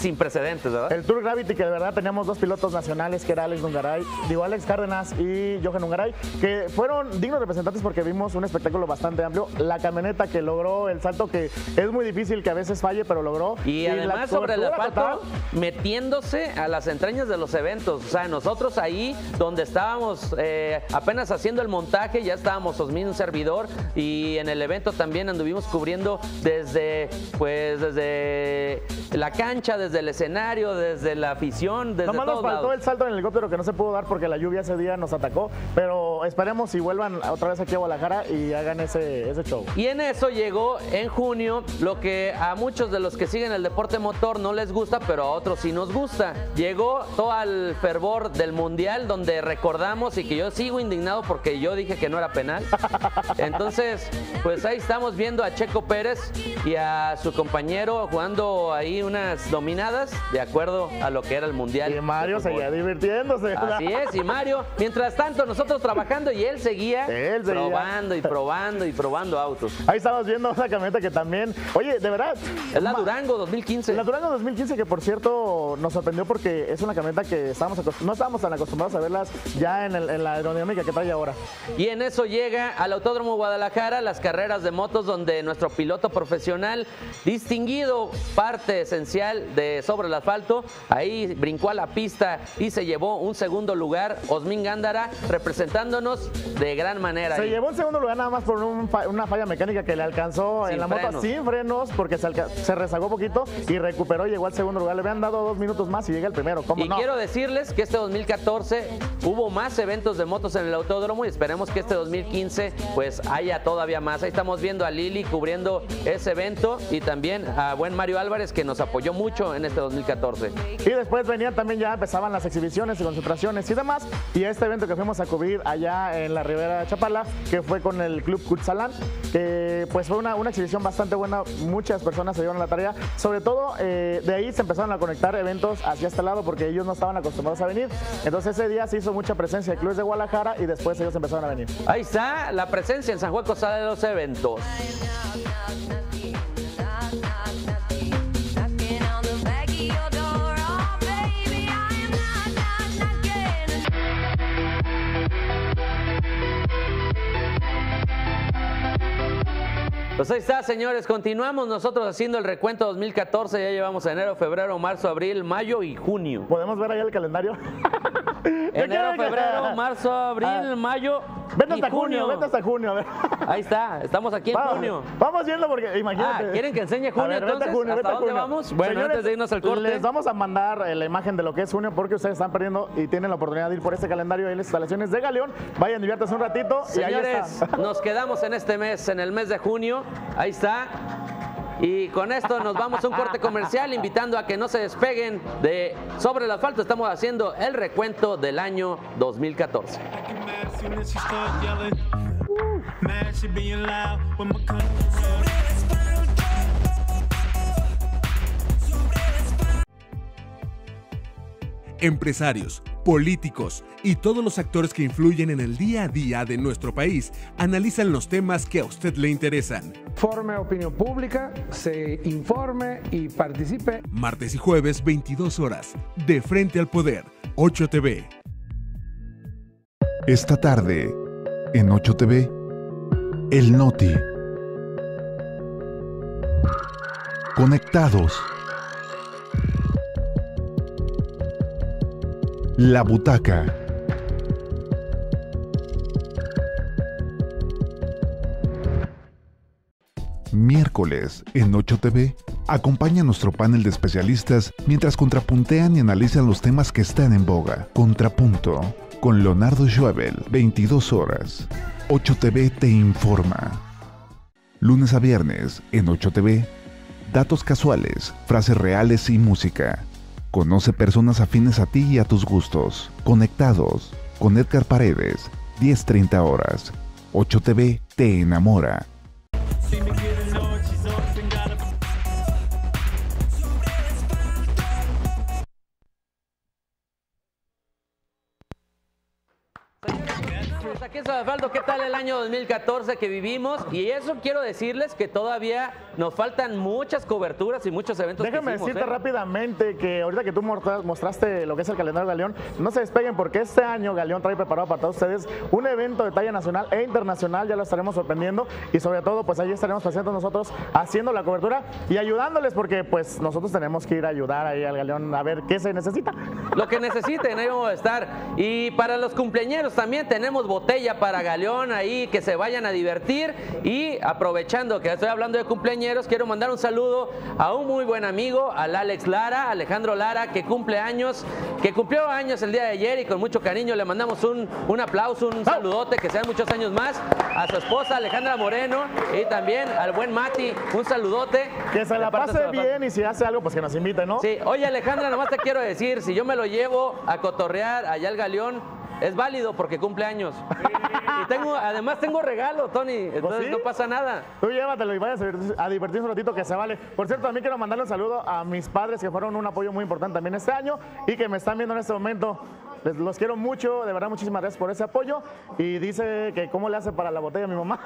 sin precedentes, ¿verdad? El Tour Gravity, que de verdad teníamos dos pilotos nacionales, que era Alex Nungaray, digo Alex Cárdenas y Johan Nungaray, que fueron dignos representantes porque vimos un espectáculo bastante amplio. La camioneta que logró el salto, que es muy difícil que a veces falle, pero logró. Y la además sobre el asfalto, metiéndose a las entrañas de los eventos. O sea, nosotros ahí donde estábamos eh, apenas haciendo el montaje, ya estábamos Osmin, un servidor, y en el evento también anduvimos cubriendo desde, pues, desde la cancha, desde el escenario, desde la afición, desde Nomás nos todos faltó lados. el salto en el helicóptero que no se pudo dar porque la lluvia ese día nos atacó, pero esperemos si vuelvan otra vez aquí a Guadalajara y hagan ese, ese show. Y en eso llegó en junio lo que a muchos de los que siguen el deporte motor no les gusta, pero a otros sí nos gusta. Llegó todo al fervor del mundial donde recordamos y que yo sigo indignado porque yo dije que no era penal. (laughs) Entonces, pues ahí estamos viendo a Checo Pérez y a su compañero jugando ahí unas dominadas eliminadas de acuerdo a lo que era el Mundial. Y Mario seguía divirtiéndose. Así es, y Mario, mientras tanto nosotros trabajando y él seguía Él seguía. probando y probando y probando autos. Ahí estamos viendo una camioneta que también, oye, de verdad. Es la Durango 2015. La Durango 2015 que por cierto nos sorprendió porque es una camioneta que estábamos no estábamos tan acostumbrados a verlas ya en, el- en la aerodinámica que trae ahora. Y en eso llega al Autódromo Guadalajara las carreras de motos donde nuestro piloto profesional, distinguido, parte esencial de sobre el asfalto, ahí brincó a la pista y se llevó un segundo lugar, Osmin Gándara, representándonos de gran manera. Se ahí. llevó en segundo lugar nada más por un fa- una falla mecánica que le alcanzó Sin en la frenos. moto sin frenos porque se, se rezagó poquito y recuperó y llegó al segundo lugar. Le habían dado dos minutos más y llega el primero. ¿Cómo Y no? quiero decirles que este 2014 hubo más eventos de motos en el autódromo y esperemos que este 2015 pues haya todavía más. Ahí estamos viendo a Lili cubriendo ese evento y también a buen Mario Álvarez que nos apoyó mucho en este 2014. Y después venían también ya empezaban las exhibiciones y concentraciones y demás. Y este evento que fuimos a cubrir allá en la Ribera de Chapala, que fue con el Club Cutzalán, que pues fue una, una exhibición bastante buena. Muchas personas se dieron la tarea. Sobre todo eh, de ahí se empezaron a conectar eventos hacia este lado porque ellos no estaban acostumbrados a venir. Entonces ese día se hizo mucha presencia de clubes de Guadalajara y después ellos empezaron a venir. Ahí está la presencia en San Juan Cosa de los eventos. Pues ahí está, señores. Continuamos nosotros haciendo el recuento 2014. Ya llevamos enero, febrero, marzo, abril, mayo y junio. ¿Podemos ver ahí el calendario? (laughs) Enero, febrero, marzo, abril, Ah. mayo Vete hasta junio, vete hasta junio. A ver. Ahí está, estamos aquí en Vamos, junio. Vamos viendo porque imagínate. Ah, ¿quieren que enseñe A junio, ver, entonces? junio, ¿Hasta dónde junio. vamos? Bueno, antes de irnos al corte. Les vamos a mandar eh, la imagen de lo que es junio porque ustedes están perdiendo y tienen la oportunidad de ir por este calendario en las instalaciones de Galeón. Vayan, diviértanse un ratito y ahí Señores, está. (laughs) nos quedamos en este mes, en el mes de junio. Ahí está. Y con esto nos vamos a un corte comercial, invitando a que no se despeguen de Sobre el Asfalto. Estamos haciendo el recuento del año 2014. Mad she being loud when my. Empresarios, políticos y todos los actores que influyen en el día a día de nuestro país analizan los temas que a usted le interesan. Forme opinión pública, se informe y participe. Martes y jueves 22 horas, de frente al poder, 8 TV. Esta tarde, en 8TV, El Noti. Conectados. La Butaca. Miércoles en 8TV, acompaña a nuestro panel de especialistas mientras contrapuntean y analizan los temas que están en boga. Contrapunto, con Leonardo Schwebel, 22 horas. 8TV te informa. Lunes a viernes en 8TV, datos casuales, frases reales y música. Conoce personas afines a ti y a tus gustos. Conectados con Edgar Paredes, 10.30 horas. 8TV te enamora. Osvaldo, ¿qué tal el año 2014 que vivimos? Y eso quiero decirles que todavía nos faltan muchas coberturas y muchos eventos que Déjame hicimos, decirte ¿eh? rápidamente que ahorita que tú mostra- mostraste lo que es el calendario de Galeón, no se despeguen porque este año Galeón trae preparado para todos ustedes un evento de talla nacional e internacional, ya lo estaremos sorprendiendo y sobre todo pues ahí estaremos presentes nosotros haciendo la cobertura y ayudándoles porque pues nosotros tenemos que ir a ayudar ahí al Galeón a ver qué se necesita. Lo que necesiten, ahí vamos a estar. Y para los cumpleañeros también tenemos botella para Galeón ahí, que se vayan a divertir. Y aprovechando que estoy hablando de cumpleañeros, quiero mandar un saludo a un muy buen amigo, al Alex Lara, Alejandro Lara, que cumple años, que cumplió años el día de ayer y con mucho cariño le mandamos un, un aplauso, un saludote, que sean muchos años más. A su esposa Alejandra Moreno y también al buen Mati, un saludote. Que se la pase bien y si hace algo pues que nos invite, ¿no? Sí, oye Alejandra, nomás te quiero decir, si yo me lo llevo a cotorrear allá al Galeón, es válido porque cumple años. y tengo, además tengo regalo, Tony, entonces ¿Oh, sí? no pasa nada. Tú llévatelo y vayas a divertir- a divertirse un ratito que se vale. Por cierto, mí quiero mandarle un saludo a mis padres que fueron un apoyo muy importante también este año y que me están viendo en este momento. Les- los quiero mucho, de verdad muchísimas gracias por ese apoyo. Y dice que cómo le hace para la botella a mi mamá.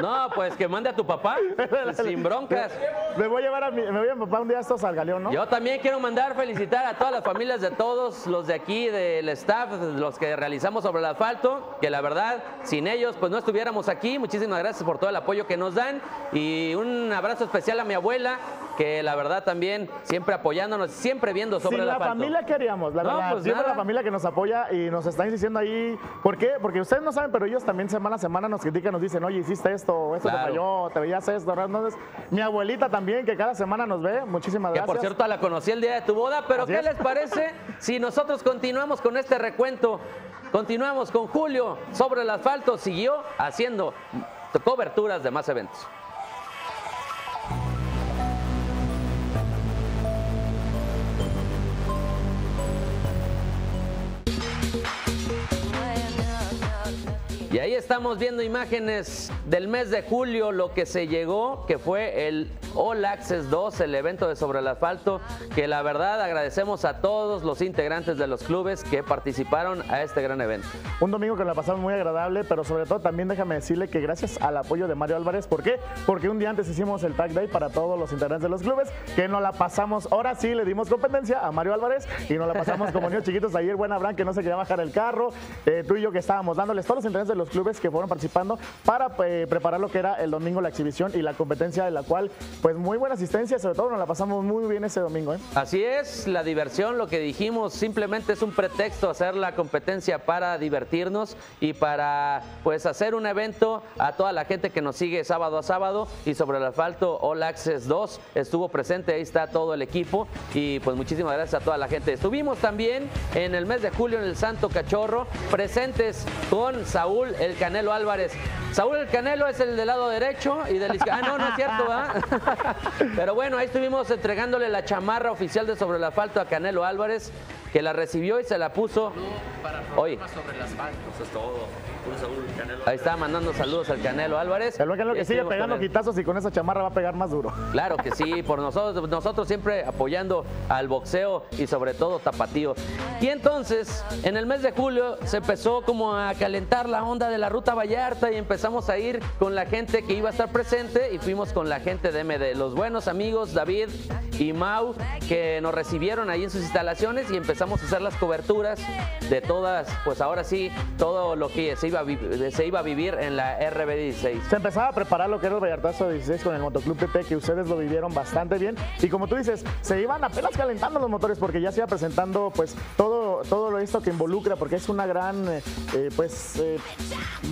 No, pues que mande a tu papá, (laughs) sin broncas. Me voy a llevar a mi, me voy a mi papá un día a estos al galeón, ¿no? Yo también quiero mandar felicitar a todas las familias de todos los de aquí, del staff, los que realizamos sobre el asfalto, que la verdad, sin ellos, pues no estuviéramos aquí. Muchísimas gracias por todo el apoyo que nos dan. Y un abrazo especial a mi abuela, que la verdad también siempre apoyándonos, siempre viendo sobre Sin la asfalto. familia que haríamos, la No, verdad. pues Siempre nada. la familia que nos apoya y nos está insistiendo ahí. ¿Por qué? Porque ustedes no saben, pero ellos también semana a semana nos critican, nos dicen, oye, hiciste esto, esto Claro. te falló, te veías esto. Entonces, mi abuelita también, que cada semana nos ve, muchísimas Que gracias. por cierto la conocí el día de tu boda, pero Así ¿qué es. les parece (laughs) si nosotros continuamos con este recuento? Continuamos con Julio sobre el asfalto, siguió haciendo coberturas de más eventos. Y ahí estamos viendo imágenes del mes de julio, lo que se llegó, que fue el All Access 2, el evento de sobre el asfalto, que la verdad agradecemos a todos los integrantes de los clubes que participaron a este gran evento. Un domingo que la pasamos muy agradable, pero sobre todo también déjame decirle que gracias al apoyo de Mario Álvarez. ¿Por qué? Porque un día antes hicimos el Tag Day para todos los integrantes de los clubes, que nos la pasamos, ahora sí le dimos competencia a Mario Álvarez y nos la pasamos como (laughs) niños chiquitos. Ayer, buena Abraham, que no se quería bajar el carro, eh, tú y yo que estábamos dándoles todos los integrantes de los clubes que fueron participando para eh, preparar lo que era el domingo la exhibición y la competencia de la cual, pues muy buena asistencia, sobre todo nos la pasamos muy bien ese domingo. ¿eh? Así es, la diversión, lo que dijimos, simplemente es un pretexto hacer la competencia para divertirnos y para pues hacer un evento a toda la gente que nos sigue sábado a sábado y sobre el asfalto All Access 2 estuvo presente, ahí está todo el equipo y pues muchísimas gracias a toda la gente. Estuvimos también en el mes de julio en el Santo Cachorro presentes con Saúl el Canelo Álvarez. Saúl el Canelo es el del lado derecho y del izquierdo. Ah, no, no es cierto, ¿ah? (laughs) Pero bueno, ahí estuvimos entregándole la chamarra oficial de Sobre el Asfalto a Canelo Álvarez, que la recibió y se la puso. Hoy. sobre el asfalto, eso es todo. Canelo. Ahí está mandando saludos al Canelo Álvarez. El buen Canelo que sigue pegando quitazos y con esa chamarra va a pegar más duro. (laughs) Claro que sí, por nosotros, nosotros siempre apoyando al boxeo y sobre todo tapatío. Y entonces, en el mes de julio se empezó como a calentar la onda de la Ruta Vallarta y empezamos a ir con la gente que iba a estar presente y fuimos con la gente de MD, los buenos amigos David y Mau que nos recibieron ahí en sus instalaciones y empezamos a hacer las coberturas de todas, pues ahora sí, todo lo que se iba a, vi- se iba a vivir en la RB16. Se empezaba a preparar lo que era el Vallartazo 16 con el Motoclub TT, que ustedes lo vivieron bastante bien. Y como tú dices, se iban apenas calentando los motores porque ya se iba presentando pues todo, todo esto que involucra, porque es una gran eh, eh, pues eh,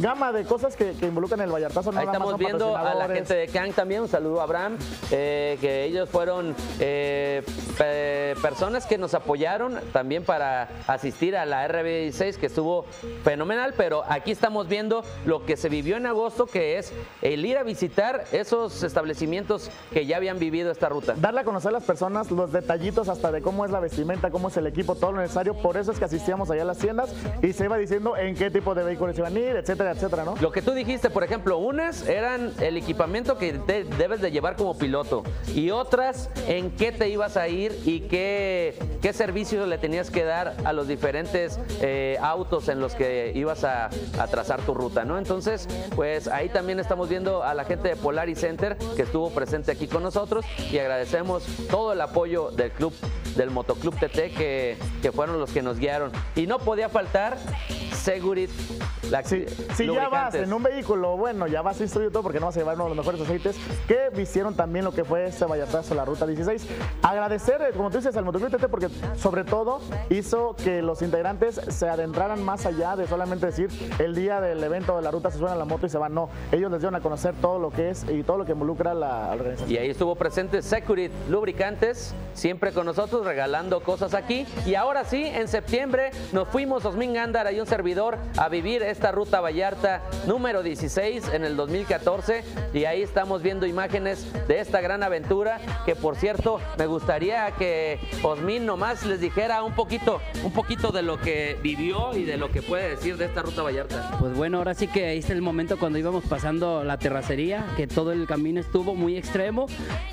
gama de cosas que, que involucran el Vallartazo. No Ahí estamos viendo a la gente de Kang también, un saludo a Abraham, eh, que ellos fueron pe- personas que nos apoyaron también para asistir a la RB16, que estuvo fenomenal, pero aquí estamos viendo lo que se vivió en agosto, que es el ir a visitar esos establecimientos que ya habían vivido esta ruta. Darle a conocer a las personas los detallitos hasta de cómo es la vestimenta, cómo es el equipo, todo lo necesario. Por eso es que asistíamos allá a las tiendas y se iba diciendo en qué tipo de vehículos iban a ir, etcétera, etcétera, ¿no? Lo que tú dijiste, por ejemplo, unas eran el equipamiento que te debes de llevar como piloto y otras en qué te ibas a ir y qué, qué servicios le tenías que dar a los diferentes eh, autos en los que ibas a, a trazar tu ruta, ¿no? Entonces, pues ahí también estamos viendo a la gente de Polari Center que estuvo presente aquí con nosotros y agradecemos todo el apoyo del club, del Motoclub TT que, que fueron los que nos guiaron. Y no podía faltar Segurit. La, Si ya vas en un vehículo, bueno, ya vas instruido todo porque no vas a llevar uno de los mejores aceites que vistieron también lo que fue este Vallatazo, la Ruta 16. Agradecer, eh, como tú dices, al Motoclub TT porque sobre todo hizo que los integrantes se adentraran más allá de solamente decir el día del evento de la ruta se suena la moto y se van. No, ellos les dieron a conocer todo lo que es y todo lo que involucra la organización. Y ahí estuvo presente Securit Lubricantes, siempre con nosotros, regalando cosas aquí. Y ahora sí, en septiembre nos fuimos, Osmin Gándara y un servidor servidor a vivir esta ruta Vallarta número 16 en el 2014 y ahí estamos viendo imágenes de esta gran aventura que por cierto me gustaría que Osmin nomás les dijera un poquito, un poquito de lo que vivió y de lo que puede decir de esta ruta Vallarta. Pues bueno, ahora sí que ahí está el momento cuando íbamos pasando la terracería, que todo el camino estuvo muy extremo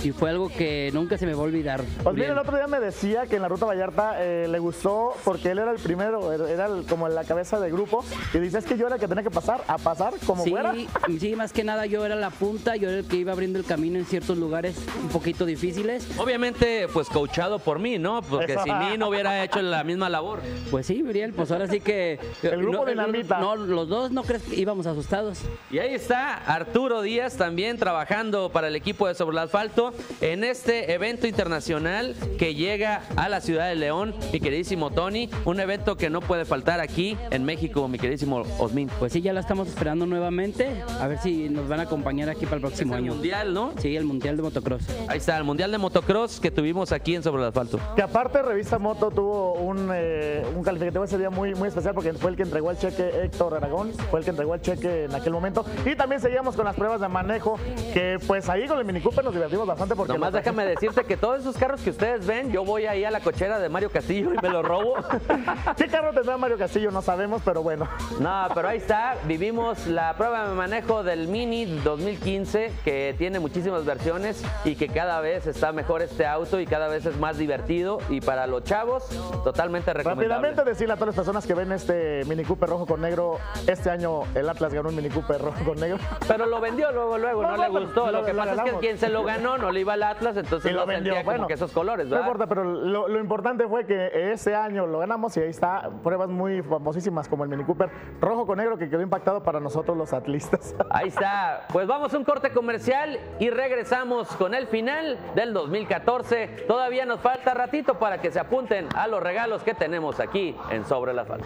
y fue algo que nunca se me va a olvidar. Pues mira, Bien. el otro día me decía que en la Ruta Vallarta eh, le gustó porque él era el primero, era era el- como la cabeza de grupo y dice es que yo era el que tenía que pasar, a pasar como sí, fuera. (laughs) sí, más que nada yo era la punta, yo era el que iba abriendo el camino en ciertos lugares un poquito difíciles. Obviamente, pues coachado por mí, ¿no? Porque Eso. sin mí no hubiera (laughs) hecho la misma labor. Pues sí, Uriel, pues ahora sí que... El grupo no, dinamita. No, los dos no crees que íbamos asustados. Y ahí está Arturo Díaz también trabajando para el equipo de Sobre el Asfalto en este evento internacional que llega a la ciudad de León, mi queridísimo Tony. Un evento que no puede faltar aquí en México, mi queridísimo Osmin. Pues sí, ya la estamos esperando nuevamente. A ver si nos van a acompañar aquí para el próximo Es el año. mundial, ¿no? Sí, el mundial de motocross. Ahí está, el Mundial de Motocross que tuvimos aquí en Sobre el Asfalto. Que aparte Revista Moto tuvo un, eh, un calificativo ese día muy, muy especial porque fue el que entregó el cheque Héctor Aragón, fue el que entregó el cheque en aquel momento. Y también seguíamos con las pruebas de manejo, que pues ahí con el Mini Cooper nos divertimos bastante porque... Nomás déjame decirte que todos esos carros que ustedes ven, yo voy ahí a la cochera de Mario Castillo y me los robo. (laughs) ¿Qué carro tendrá Mario Castillo? No sabemos, pero bueno. No, pero ahí está, vivimos la prueba de manejo del Mini 2015 que tiene muchísimas versiones y que cada vez está mejor este auto y cada vez es más divertido y para los chavos totalmente recomendable. Rápidamente decirle a todas las personas que ven este Mini Cooper rojo con negro, este año el Atlas ganó un Mini Cooper rojo con negro. Pero lo vendió luego, luego, no, No, le no, gustó. lo- Lo que lo pasa es que quien se lo ganó no le iba al Atlas, entonces Y lo no vendió. sentía como Bueno, que esos colores, No ¿verdad? importa, pero lo, lo importante fue que ese año lo ganamos y ahí está, pruebas muy famosísimas como el Mini Cooper rojo con negro que quedó impactado para nosotros los atlistas. (laughs) Ahí está. Pues vamos a un corte comercial y regresamos con el final del 2014. Todavía nos falta ratito para que se apunten a los regalos que tenemos aquí en Sobre la Falda.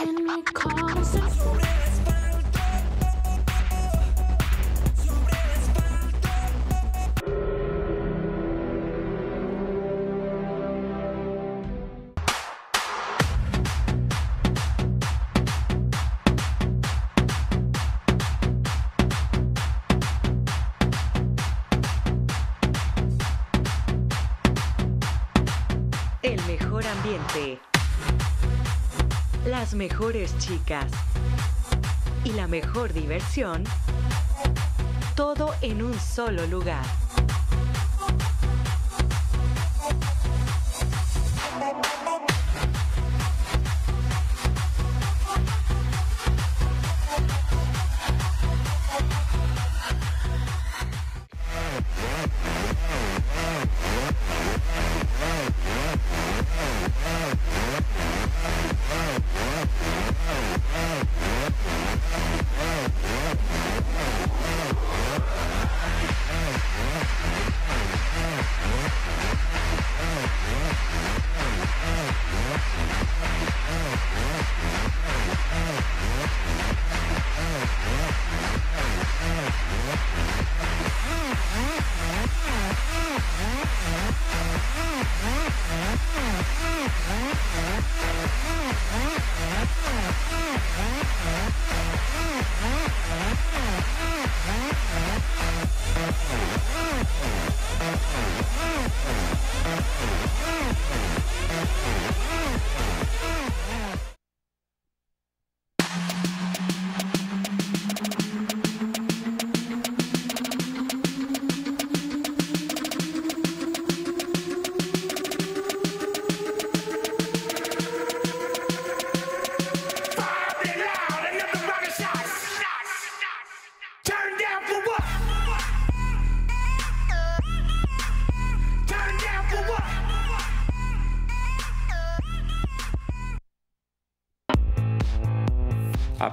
El Mejores chicas. Y la mejor diversión. Todo en un solo lugar.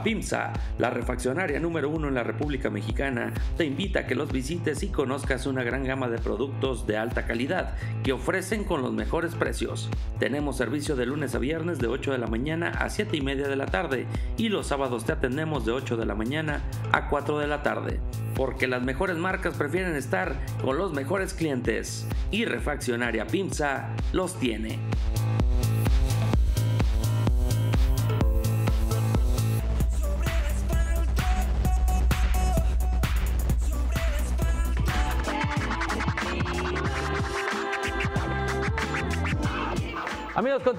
PIMSA, la refaccionaria número uno en la República Mexicana, te invita a que los visites y conozcas una gran gama de productos de alta calidad que ofrecen con los mejores precios. Tenemos servicio de lunes a viernes de 8 de la mañana a 7 y media de la tarde y los sábados te atendemos de 8 de la mañana a 4 de la tarde. Porque las mejores marcas prefieren estar con los mejores clientes y refaccionaria PIMSA los tiene.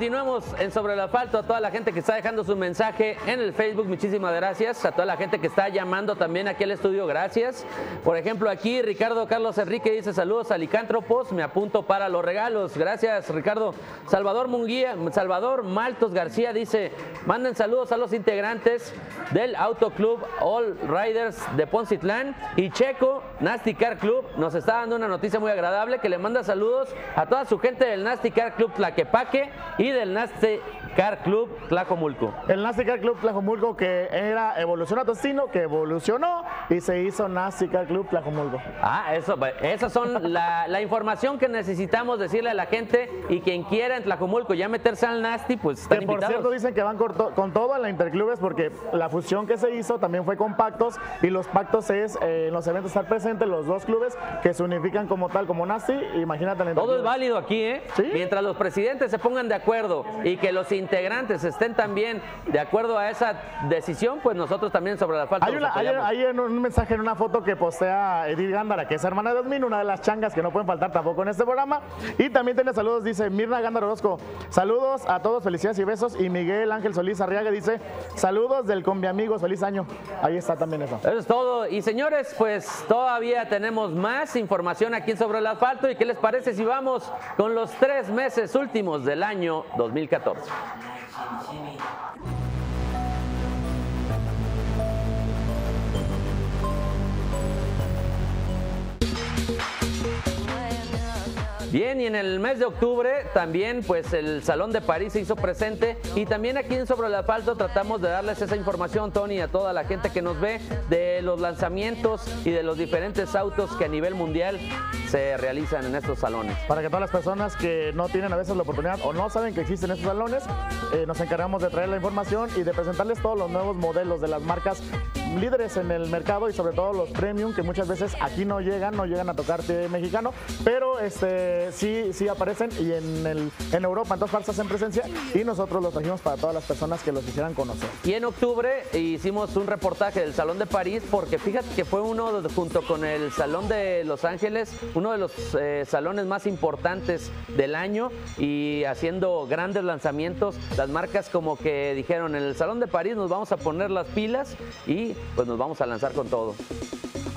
Continuamos en Sobre el Asfalto. A toda la gente que está dejando su mensaje en el Facebook, muchísimas gracias. A toda la gente que está llamando también aquí al estudio, gracias. Por ejemplo, aquí Ricardo Carlos Enrique dice saludos a Licántropos, me apunto para los regalos. Gracias, Ricardo. Salvador Munguía, Salvador Maltos García dice, manden saludos a los integrantes del Autoclub All Riders de Poncitlán. Y Checo, Nasty Car Club, nos está dando una noticia muy agradable que le manda saludos a toda su gente del Nasty Car Club Tlaquepaque y del Nasty Car Club Tlacomulco. El Nasty Car Club Tlajomulco que era Evolución Tostino, que evolucionó y se hizo Nasty Car Club Tlajomulco. Ah, eso, esas son la, la información que necesitamos decirle a la gente y quien quiera en Tlacomulco ya meterse al Nasty, pues están Que por invitados. cierto dicen que van con, to- con todo en la Interclubes porque la fusión que se hizo también fue con pactos y los pactos es eh, en los eventos estar presentes los dos clubes que se unifican como tal, como Nasty. Imagínate en Todo es válido aquí, ¿eh? Mientras los presidentes se pongan de acuerdo y que los integrantes estén también de acuerdo a esa decisión, pues nosotros también sobre la falta Hay, una- hay- hay en un mensaje en una foto que postea Edith Gándara, que es hermana de Osmin, una de las changas que no pueden faltar tampoco en este programa. Y también tiene saludos, dice Mirna Gándara Orozco. Saludos a todos, felicidades y besos. Y Miguel Ángel Solís Arriaga dice, saludos del Combi Amigos, feliz año. Ahí está también eso. Eso es todo. Y señores, pues todavía tenemos más información aquí Sobre el Asfalto. ¿Y qué les parece si vamos con los tres meses últimos del año 2014? Bien, y en el mes de octubre también pues el Salón de París se hizo presente y también aquí en Sobre el Asfalto tratamos de darles esa información, Tony, a toda la gente que nos ve de los lanzamientos y de los diferentes autos que a nivel mundial se realizan en estos salones. Para que todas las personas que no tienen a veces la oportunidad o no saben que existen estos salones, eh, nos encargamos de traer la información y de presentarles todos los nuevos modelos de las marcas líderes en el mercado y sobre todo los premium que muchas veces aquí no llegan, no llegan a tocar pie mexicano, pero este sí, sí aparecen y en, el, en Europa en presencia y nosotros los trajimos para todas las personas que los quisieran conocer. Y en octubre hicimos un reportaje del Salón de París porque fíjate que fue uno, junto con el Salón de Los Ángeles, uno de los eh, salones más importantes del año y haciendo grandes lanzamientos. Las marcas como que dijeron, en el Salón de París nos vamos a poner las pilas y pues nos vamos a lanzar con todo.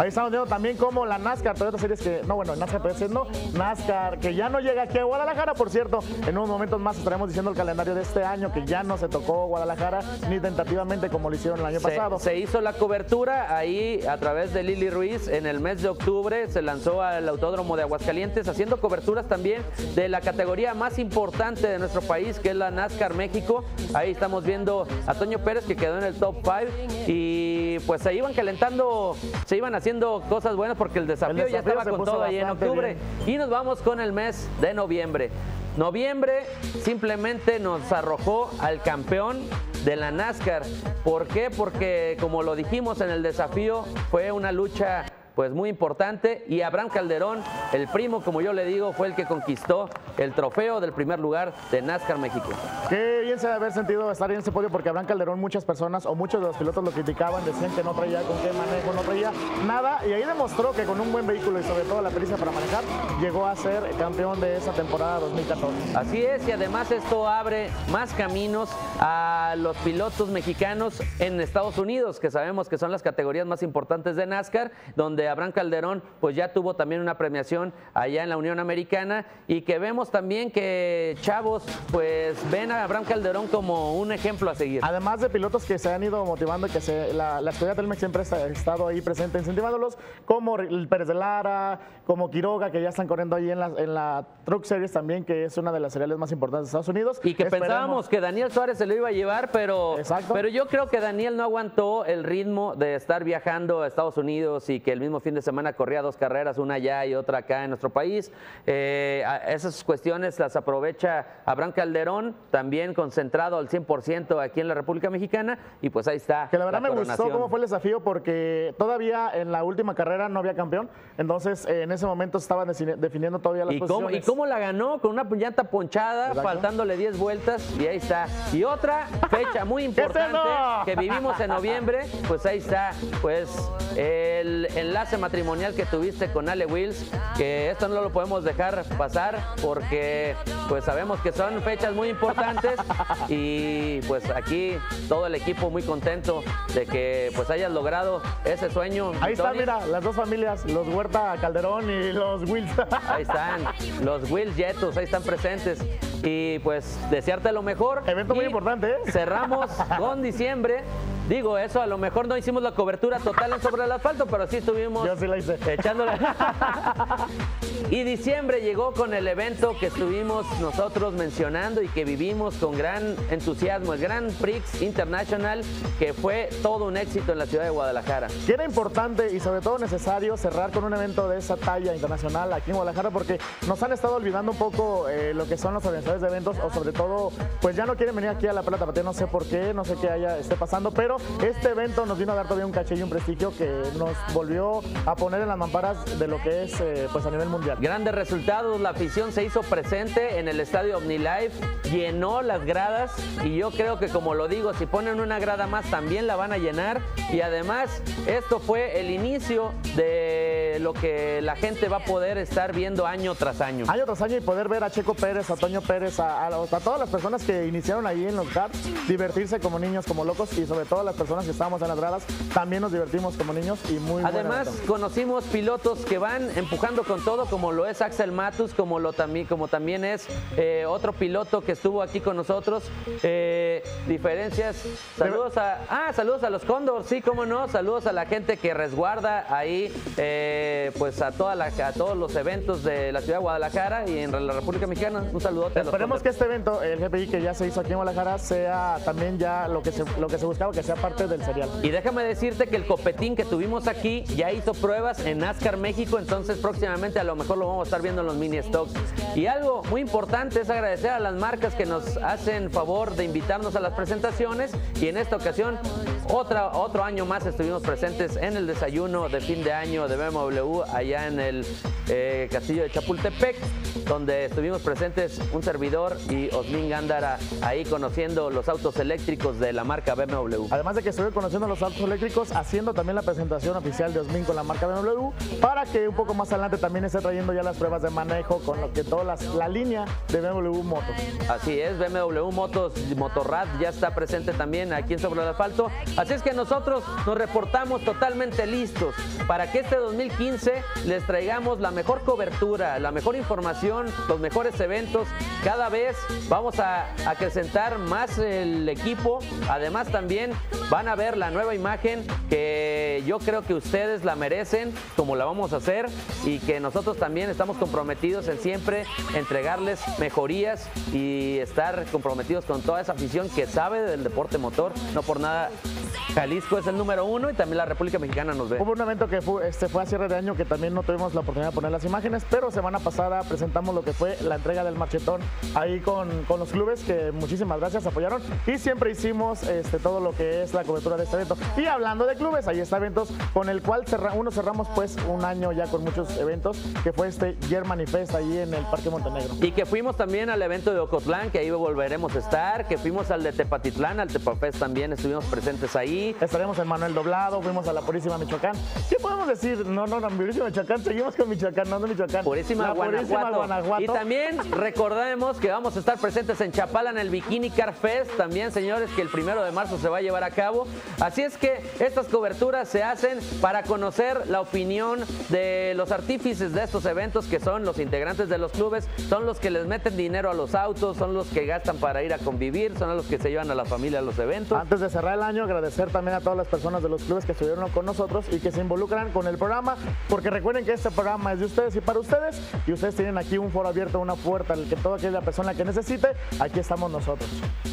Ahí estamos viendo también como la NASCAR, Toyota Series que, no, bueno, NASCAR Toyota Series no, NASCAR que ya no llega aquí a Guadalajara, por cierto, en unos momentos más estaremos diciendo el calendario de este año que ya no se tocó Guadalajara ni tentativamente como lo hicieron el año Se, pasado. se hizo la cobertura ahí a través de Lili Ruiz en el mes de octubre, se lanzó al Autódromo de Aguascalientes haciendo coberturas también de la categoría más importante de nuestro país, que es la NASCAR México. Ahí estamos viendo a Toño Pérez que quedó en el top 5 y pues se iban calentando, se iban haciendo cosas buenas porque el desafío, El ya estaba con todo ahí en octubre. Y nos vamos con el mes de noviembre. Noviembre simplemente nos arrojó al campeón de la NASCAR. ¿Por qué? Porque como lo dijimos en el desafío, fue una lucha pues muy importante y Abraham Calderón, el primo, como yo le digo, fue el que conquistó el trofeo del primer lugar de NASCAR México. Qué bien se debe haber sentido estar en ese podio porque Abraham Calderón muchas personas o muchos de los pilotos lo criticaban, decían que no traía con qué manejo, no traía nada y ahí demostró que con un buen vehículo y sobre todo la pericia para manejar llegó a ser campeón de esa temporada 2014. Así es, y además esto abre más caminos a los pilotos mexicanos en Estados Unidos, que sabemos que son las categorías más importantes de NASCAR, donde Abraham Calderón pues ya tuvo también una premiación allá en la Unión Americana y que vemos también que chavos pues ven a Abraham Calderón como un ejemplo a seguir. Además de pilotos que se han ido motivando y que se, la, la escuela Telmex siempre ha estado ahí presente incentivándolos, como el Pérez de Lara, como Quiroga, que ya están corriendo ahí en la, en la Truck Series también, que es una de las seriales más importantes de Estados Unidos. Y que Esperemos- pensábamos que Daniel Suárez se lo iba a llevar, pero, pero yo creo que Daniel no aguantó el ritmo de estar viajando a Estados Unidos y que el mismo fin de semana corría dos carreras, una allá y otra acá en nuestro país. Eh, esas cuestiones las aprovecha Abraham Calderón, también concentrado al 100% aquí en la República Mexicana, y pues ahí está. Que la verdad me gustó cómo fue el desafío porque todavía en la última carrera no había campeón, entonces eh, en ese momento estaban defini- definiendo todavía las ¿Y cómo. ¿Y cómo la ganó? Con una llanta ponchada, Exacto. faltándole 10 vueltas, y ahí está. Y otra fecha muy (laughs) importante que vivimos en noviembre, pues ahí está, pues el, el enlace matrimonial que tuviste con Ale Wills, que esto no lo podemos dejar pasar porque pues sabemos que son fechas muy importantes y pues aquí todo el equipo muy contento de que pues hayas logrado ese sueño. Ahí está, mira, las dos familias, los Huerta Calderón y los Wills. (laughs) Ahí están, los Will Jetos, ahí están presentes. Y pues desearte lo mejor. Evento muy Y importante, ¿eh? Cerramos con diciembre. Digo, eso a lo mejor no hicimos la cobertura total en sobre el asfalto, pero sí estuvimos Yo sí la hice. echándole. (laughs) y diciembre llegó con el evento que estuvimos nosotros mencionando y que vivimos con gran entusiasmo, el Grand Prix International, que fue todo un éxito en la ciudad de Guadalajara. Que era importante y sobre todo necesario cerrar con un evento de esa talla internacional aquí en Guadalajara porque nos han estado olvidando un poco eh, lo que son los organizadores de eventos o sobre todo pues ya no quieren venir aquí a la Plata no sé por qué, no sé qué haya esté pasando, pero este evento nos vino a dar todavía un caché y un prestigio que nos volvió a poner en las mamparas de lo que es eh, pues a nivel mundial. Grandes resultados, la afición se hizo presente en el estadio OmniLife, llenó las gradas y yo creo que como lo digo, si ponen una grada más también la van a llenar y además esto fue el inicio de lo que la gente va a poder estar viendo año tras año. Año tras año y poder ver a Checo Pérez, a Toño Pérez, a, a los- a todas las personas que iniciaron ahí en los karts, divertirse como niños, como locos y sobre todo las personas que estábamos en las gradas, también nos divertimos como niños y muy Además, conocimos pilotos que van empujando con todo, como lo es Axel Matus, como, lo también, como también es eh, otro piloto que estuvo aquí con nosotros. Eh, diferencias. Saludos a. Ah, saludos a los Cóndor, sí, cómo no. Saludos a la gente que resguarda ahí, eh, pues a, toda la, a todos los eventos de la ciudad de Guadalajara y en la República Mexicana. Un saludote a los Esperemos que este evento, el GPI que ya se hizo aquí en Guadalajara, sea también ya lo que se, lo que se buscaba, que sea parte del serial. Y déjame decirte que el copetín que tuvimos aquí ya hizo pruebas en NASCAR México, entonces próximamente a lo mejor lo vamos a estar viendo en los mini stocks. Y algo muy importante es agradecer a las marcas que nos hacen favor de invitarnos a las presentaciones y en esta ocasión otra, otro año más estuvimos presentes en el desayuno de fin de año de BMW allá en el eh, castillo de Chapultepec, donde estuvimos presentes un servidor y Osmin Gándara ahí conociendo los autos eléctricos de la marca BMW. Además de que estuve conociendo los autos eléctricos, haciendo también la presentación oficial de Osmin con la marca BMW, para que un poco más adelante también esté trayendo ya las pruebas de manejo con lo que toda la línea de BMW Motos. Así es, BMW Motos Motorrad ya está presente también aquí en Sobre el Asfalto. Así es que nosotros nos reportamos totalmente listos para que este 2015 les traigamos la mejor cobertura, la mejor información, los mejores eventos. Cada vez vamos a acrecentar más el equipo. Además también van a ver la nueva imagen que yo creo que ustedes la merecen, como la vamos a hacer, y que nosotros también estamos comprometidos en siempre entregarles mejorías y estar comprometidos con toda esa afición que sabe del deporte motor. No por nada, Jalisco es el número uno y también la República Mexicana nos ve. Hubo un evento que fue, este, fue a cierre de año que también no tuvimos la oportunidad de poner las imágenes, pero semana pasada presentamos lo que fue la entrega del marchetón ahí con, con los clubes, que muchísimas gracias, apoyaron. Y siempre hicimos este, todo lo que es la cobertura de este evento. Y hablando de clubes, ahí está eventos con el cual cerra- uno cerramos pues un año ya con muchos eventos, que fue este Year Manifest ahí en el Parque Montenegro. Y que fuimos también al evento de Ocotlán, que ahí volveremos a estar, que fuimos al de Tepatitlán, al Tepapés también, estuvimos presentes ahí. Estaremos en Manuel Doblado, fuimos a la Purísima Michoacán. ¿Qué podemos decir? No, no, no, Purísima Michoacán, seguimos con Michoacán, no Michoacán. Purísima, La Purísima Guanajuato. Guanajuato. Y también recordemos que vamos a estar presentes en Chapala en el Bikini Car Fest. También, señores, que el primero de marzo se va a llevar a cabo. Así es que estas coberturas se hacen para conocer la opinión de los artífices de estos eventos, que son los integrantes de los clubes, son los que les meten dinero a los autos, son los que gastan para ir a convivir, son los que se llevan a la familia a los eventos. Antes de cerrar el año, agradecer también a todas las personas de los clubes que estuvieron con nosotros y que se involucran con el programa, porque recuerden que este programa es de ustedes y para ustedes, y ustedes tienen aquí un foro abierto, una puerta, el que toda aquella persona que necesite, aquí estamos nosotros.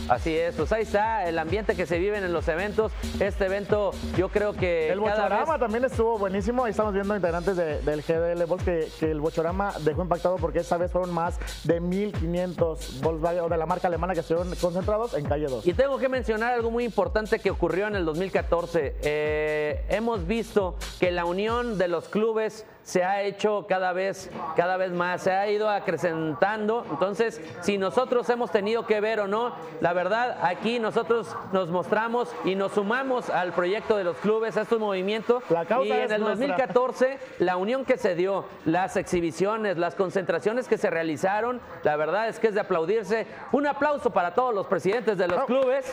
Así es, pues ahí está el ambiente que se vive en los eventos. Este evento, yo creo que El Bochorama vez- también estuvo buenísimo. Ahí estamos viendo integrantes de- del GDL Bols que, que el Bochorama dejó impactado porque esta vez fueron más de 1500 Volkswagen o de la marca alemana que estuvieron concentrados en calle 2. Y tengo que mencionar algo muy importante que ocurrió en el 2014. Eh, hemos visto que la unión de los clubes se ha hecho cada vez, cada vez más, se ha ido acrecentando. Entonces, si nosotros hemos tenido que ver o no, la verdad, aquí nosotros nos mostramos y nos sumamos al proyecto de los clubes, a estos movimientos. causa y en el nuestra. 2014, la unión que se dio, las exhibiciones, las concentraciones que se realizaron, la verdad es que es de aplaudirse. Un aplauso para todos los presidentes de los clubes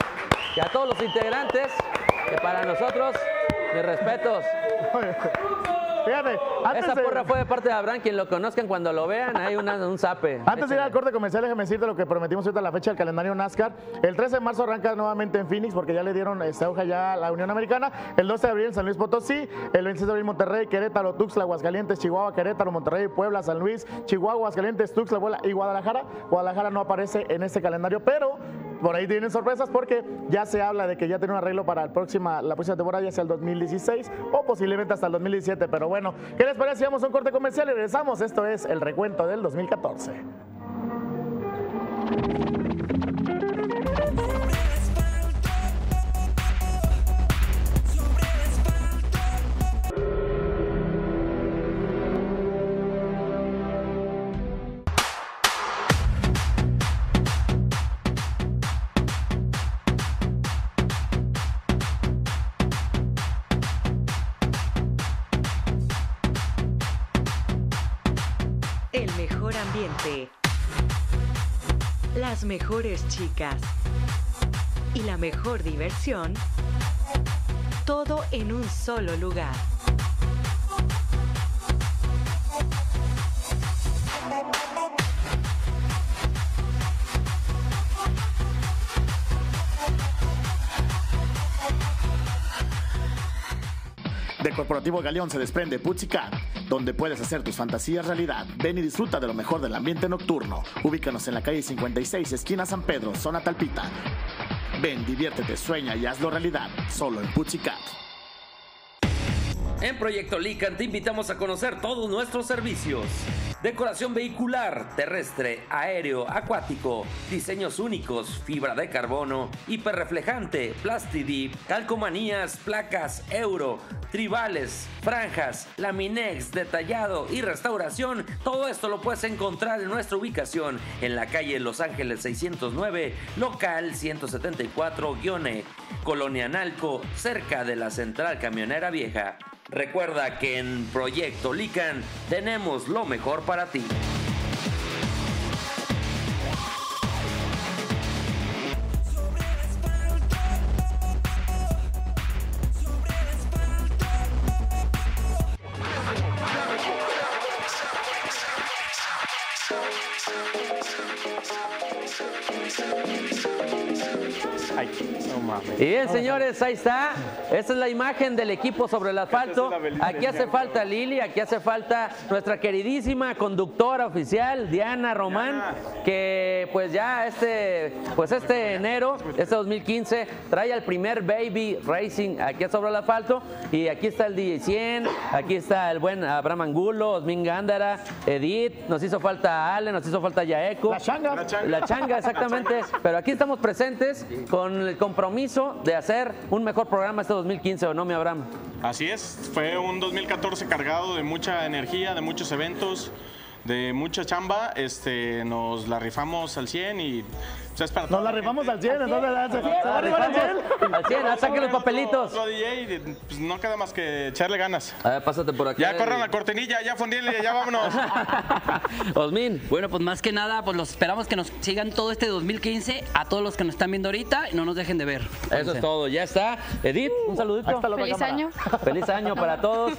y a todos los integrantes, que para nosotros, mis respetos. Fíjate, antes Esa de- porra fue de parte de Abraham, quien lo conozcan cuando lo vean, hay una- un zape. Antes de ir al corte comercial, déjame decirte lo que prometimos ahorita la fecha del calendario NASCAR. El 13 de marzo arranca nuevamente en Phoenix porque ya le dieron esta hoja ya a la Unión Americana. El 12 de abril en San Luis Potosí. El 26 de abril Monterrey, Querétaro, Tuxtla, Aguascalientes, Chihuahua, Querétaro, Monterrey, Puebla, San Luis, Chihuahua, Aguascalientes, Tuxtla, Puebla y Guadalajara. Guadalajara no aparece en este calendario, pero por ahí tienen sorpresas porque ya se habla de que ya tiene un arreglo para la próxima temporada, ya sea el 2016 o posiblemente hasta el 2017. Pero bueno, ¿qué les parece? Vamos a un corte comercial y regresamos. Esto es el recuento del 2014. Mejores chicas. Y la mejor diversión. Todo en un solo lugar. De Corporativo Galeón se desprende Putzicat, donde puedes hacer tus fantasías realidad. Ven y disfruta de lo mejor del ambiente nocturno. Ubícanos en la calle 56, esquina San Pedro, zona Talpita. Ven, diviértete, sueña y hazlo realidad, solo en Putzicat. En Proyecto Lican te invitamos a conocer todos nuestros servicios. Decoración vehicular, terrestre, aéreo, acuático, diseños únicos, fibra de carbono, hiperreflejante, plastidip, calcomanías, placas, euro, tribales, franjas, laminex, detallado y restauración. Todo esto lo puedes encontrar en nuestra ubicación en la calle Los Ángeles 609, local 174-E, Colonia Nalco, cerca de la Central Camionera Vieja. Recuerda que en Proyecto Lican tenemos lo mejor para ti. Y bien, señores, ahí está. Esta es la imagen del equipo sobre el asfalto. Aquí hace falta Lili, aquí hace falta nuestra queridísima conductora oficial, Diana Román, que pues ya este, pues este enero, este 2015, trae al primer Baby Racing aquí sobre el asfalto. Y aquí está el DJ 100, aquí está el buen Abraham Angulo, Osmin Gándara, Edith, nos hizo falta Ale, nos hizo falta Yaeco. La changa. La changa. La changa, exactamente. (laughs) Pero aquí estamos presentes con el compromiso de hacer un mejor programa este 2015, ¿o no, mi Abraham? Así es, fue un 2014 cargado de mucha energía, de muchos eventos, de mucha chamba. Este, nos la rifamos al 100 y o sea, es para Nos la rifamos al 100, entonces ¿se La va a rifar al 100? rifamos al 100, ah, saquen los papelitos. Otro DJ, y, pues no queda más que echarle ganas. A ver, pásate por acá. Ya corran la cortinilla, ya fundíenle, ya vámonos. (laughs) Osmin. Bueno, pues más que nada, pues los esperamos que nos sigan todo este 2015 a todos los que nos están viendo ahorita y no nos dejen de ver. Eso es todo, ya está. Edith, un saludito. Ahí está la otra Feliz cámara. año. (laughs) Feliz año para todos.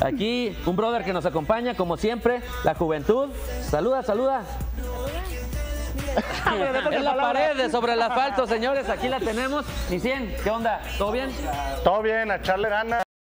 Aquí un brother que nos acompaña, como siempre, la juventud. Saluda, saluda. (laughs) Es la pared de sobre el asfalto, señores. Aquí la tenemos. Y 100, ¿qué onda? ¿Todo bien? Todo bien, a echarle ganas.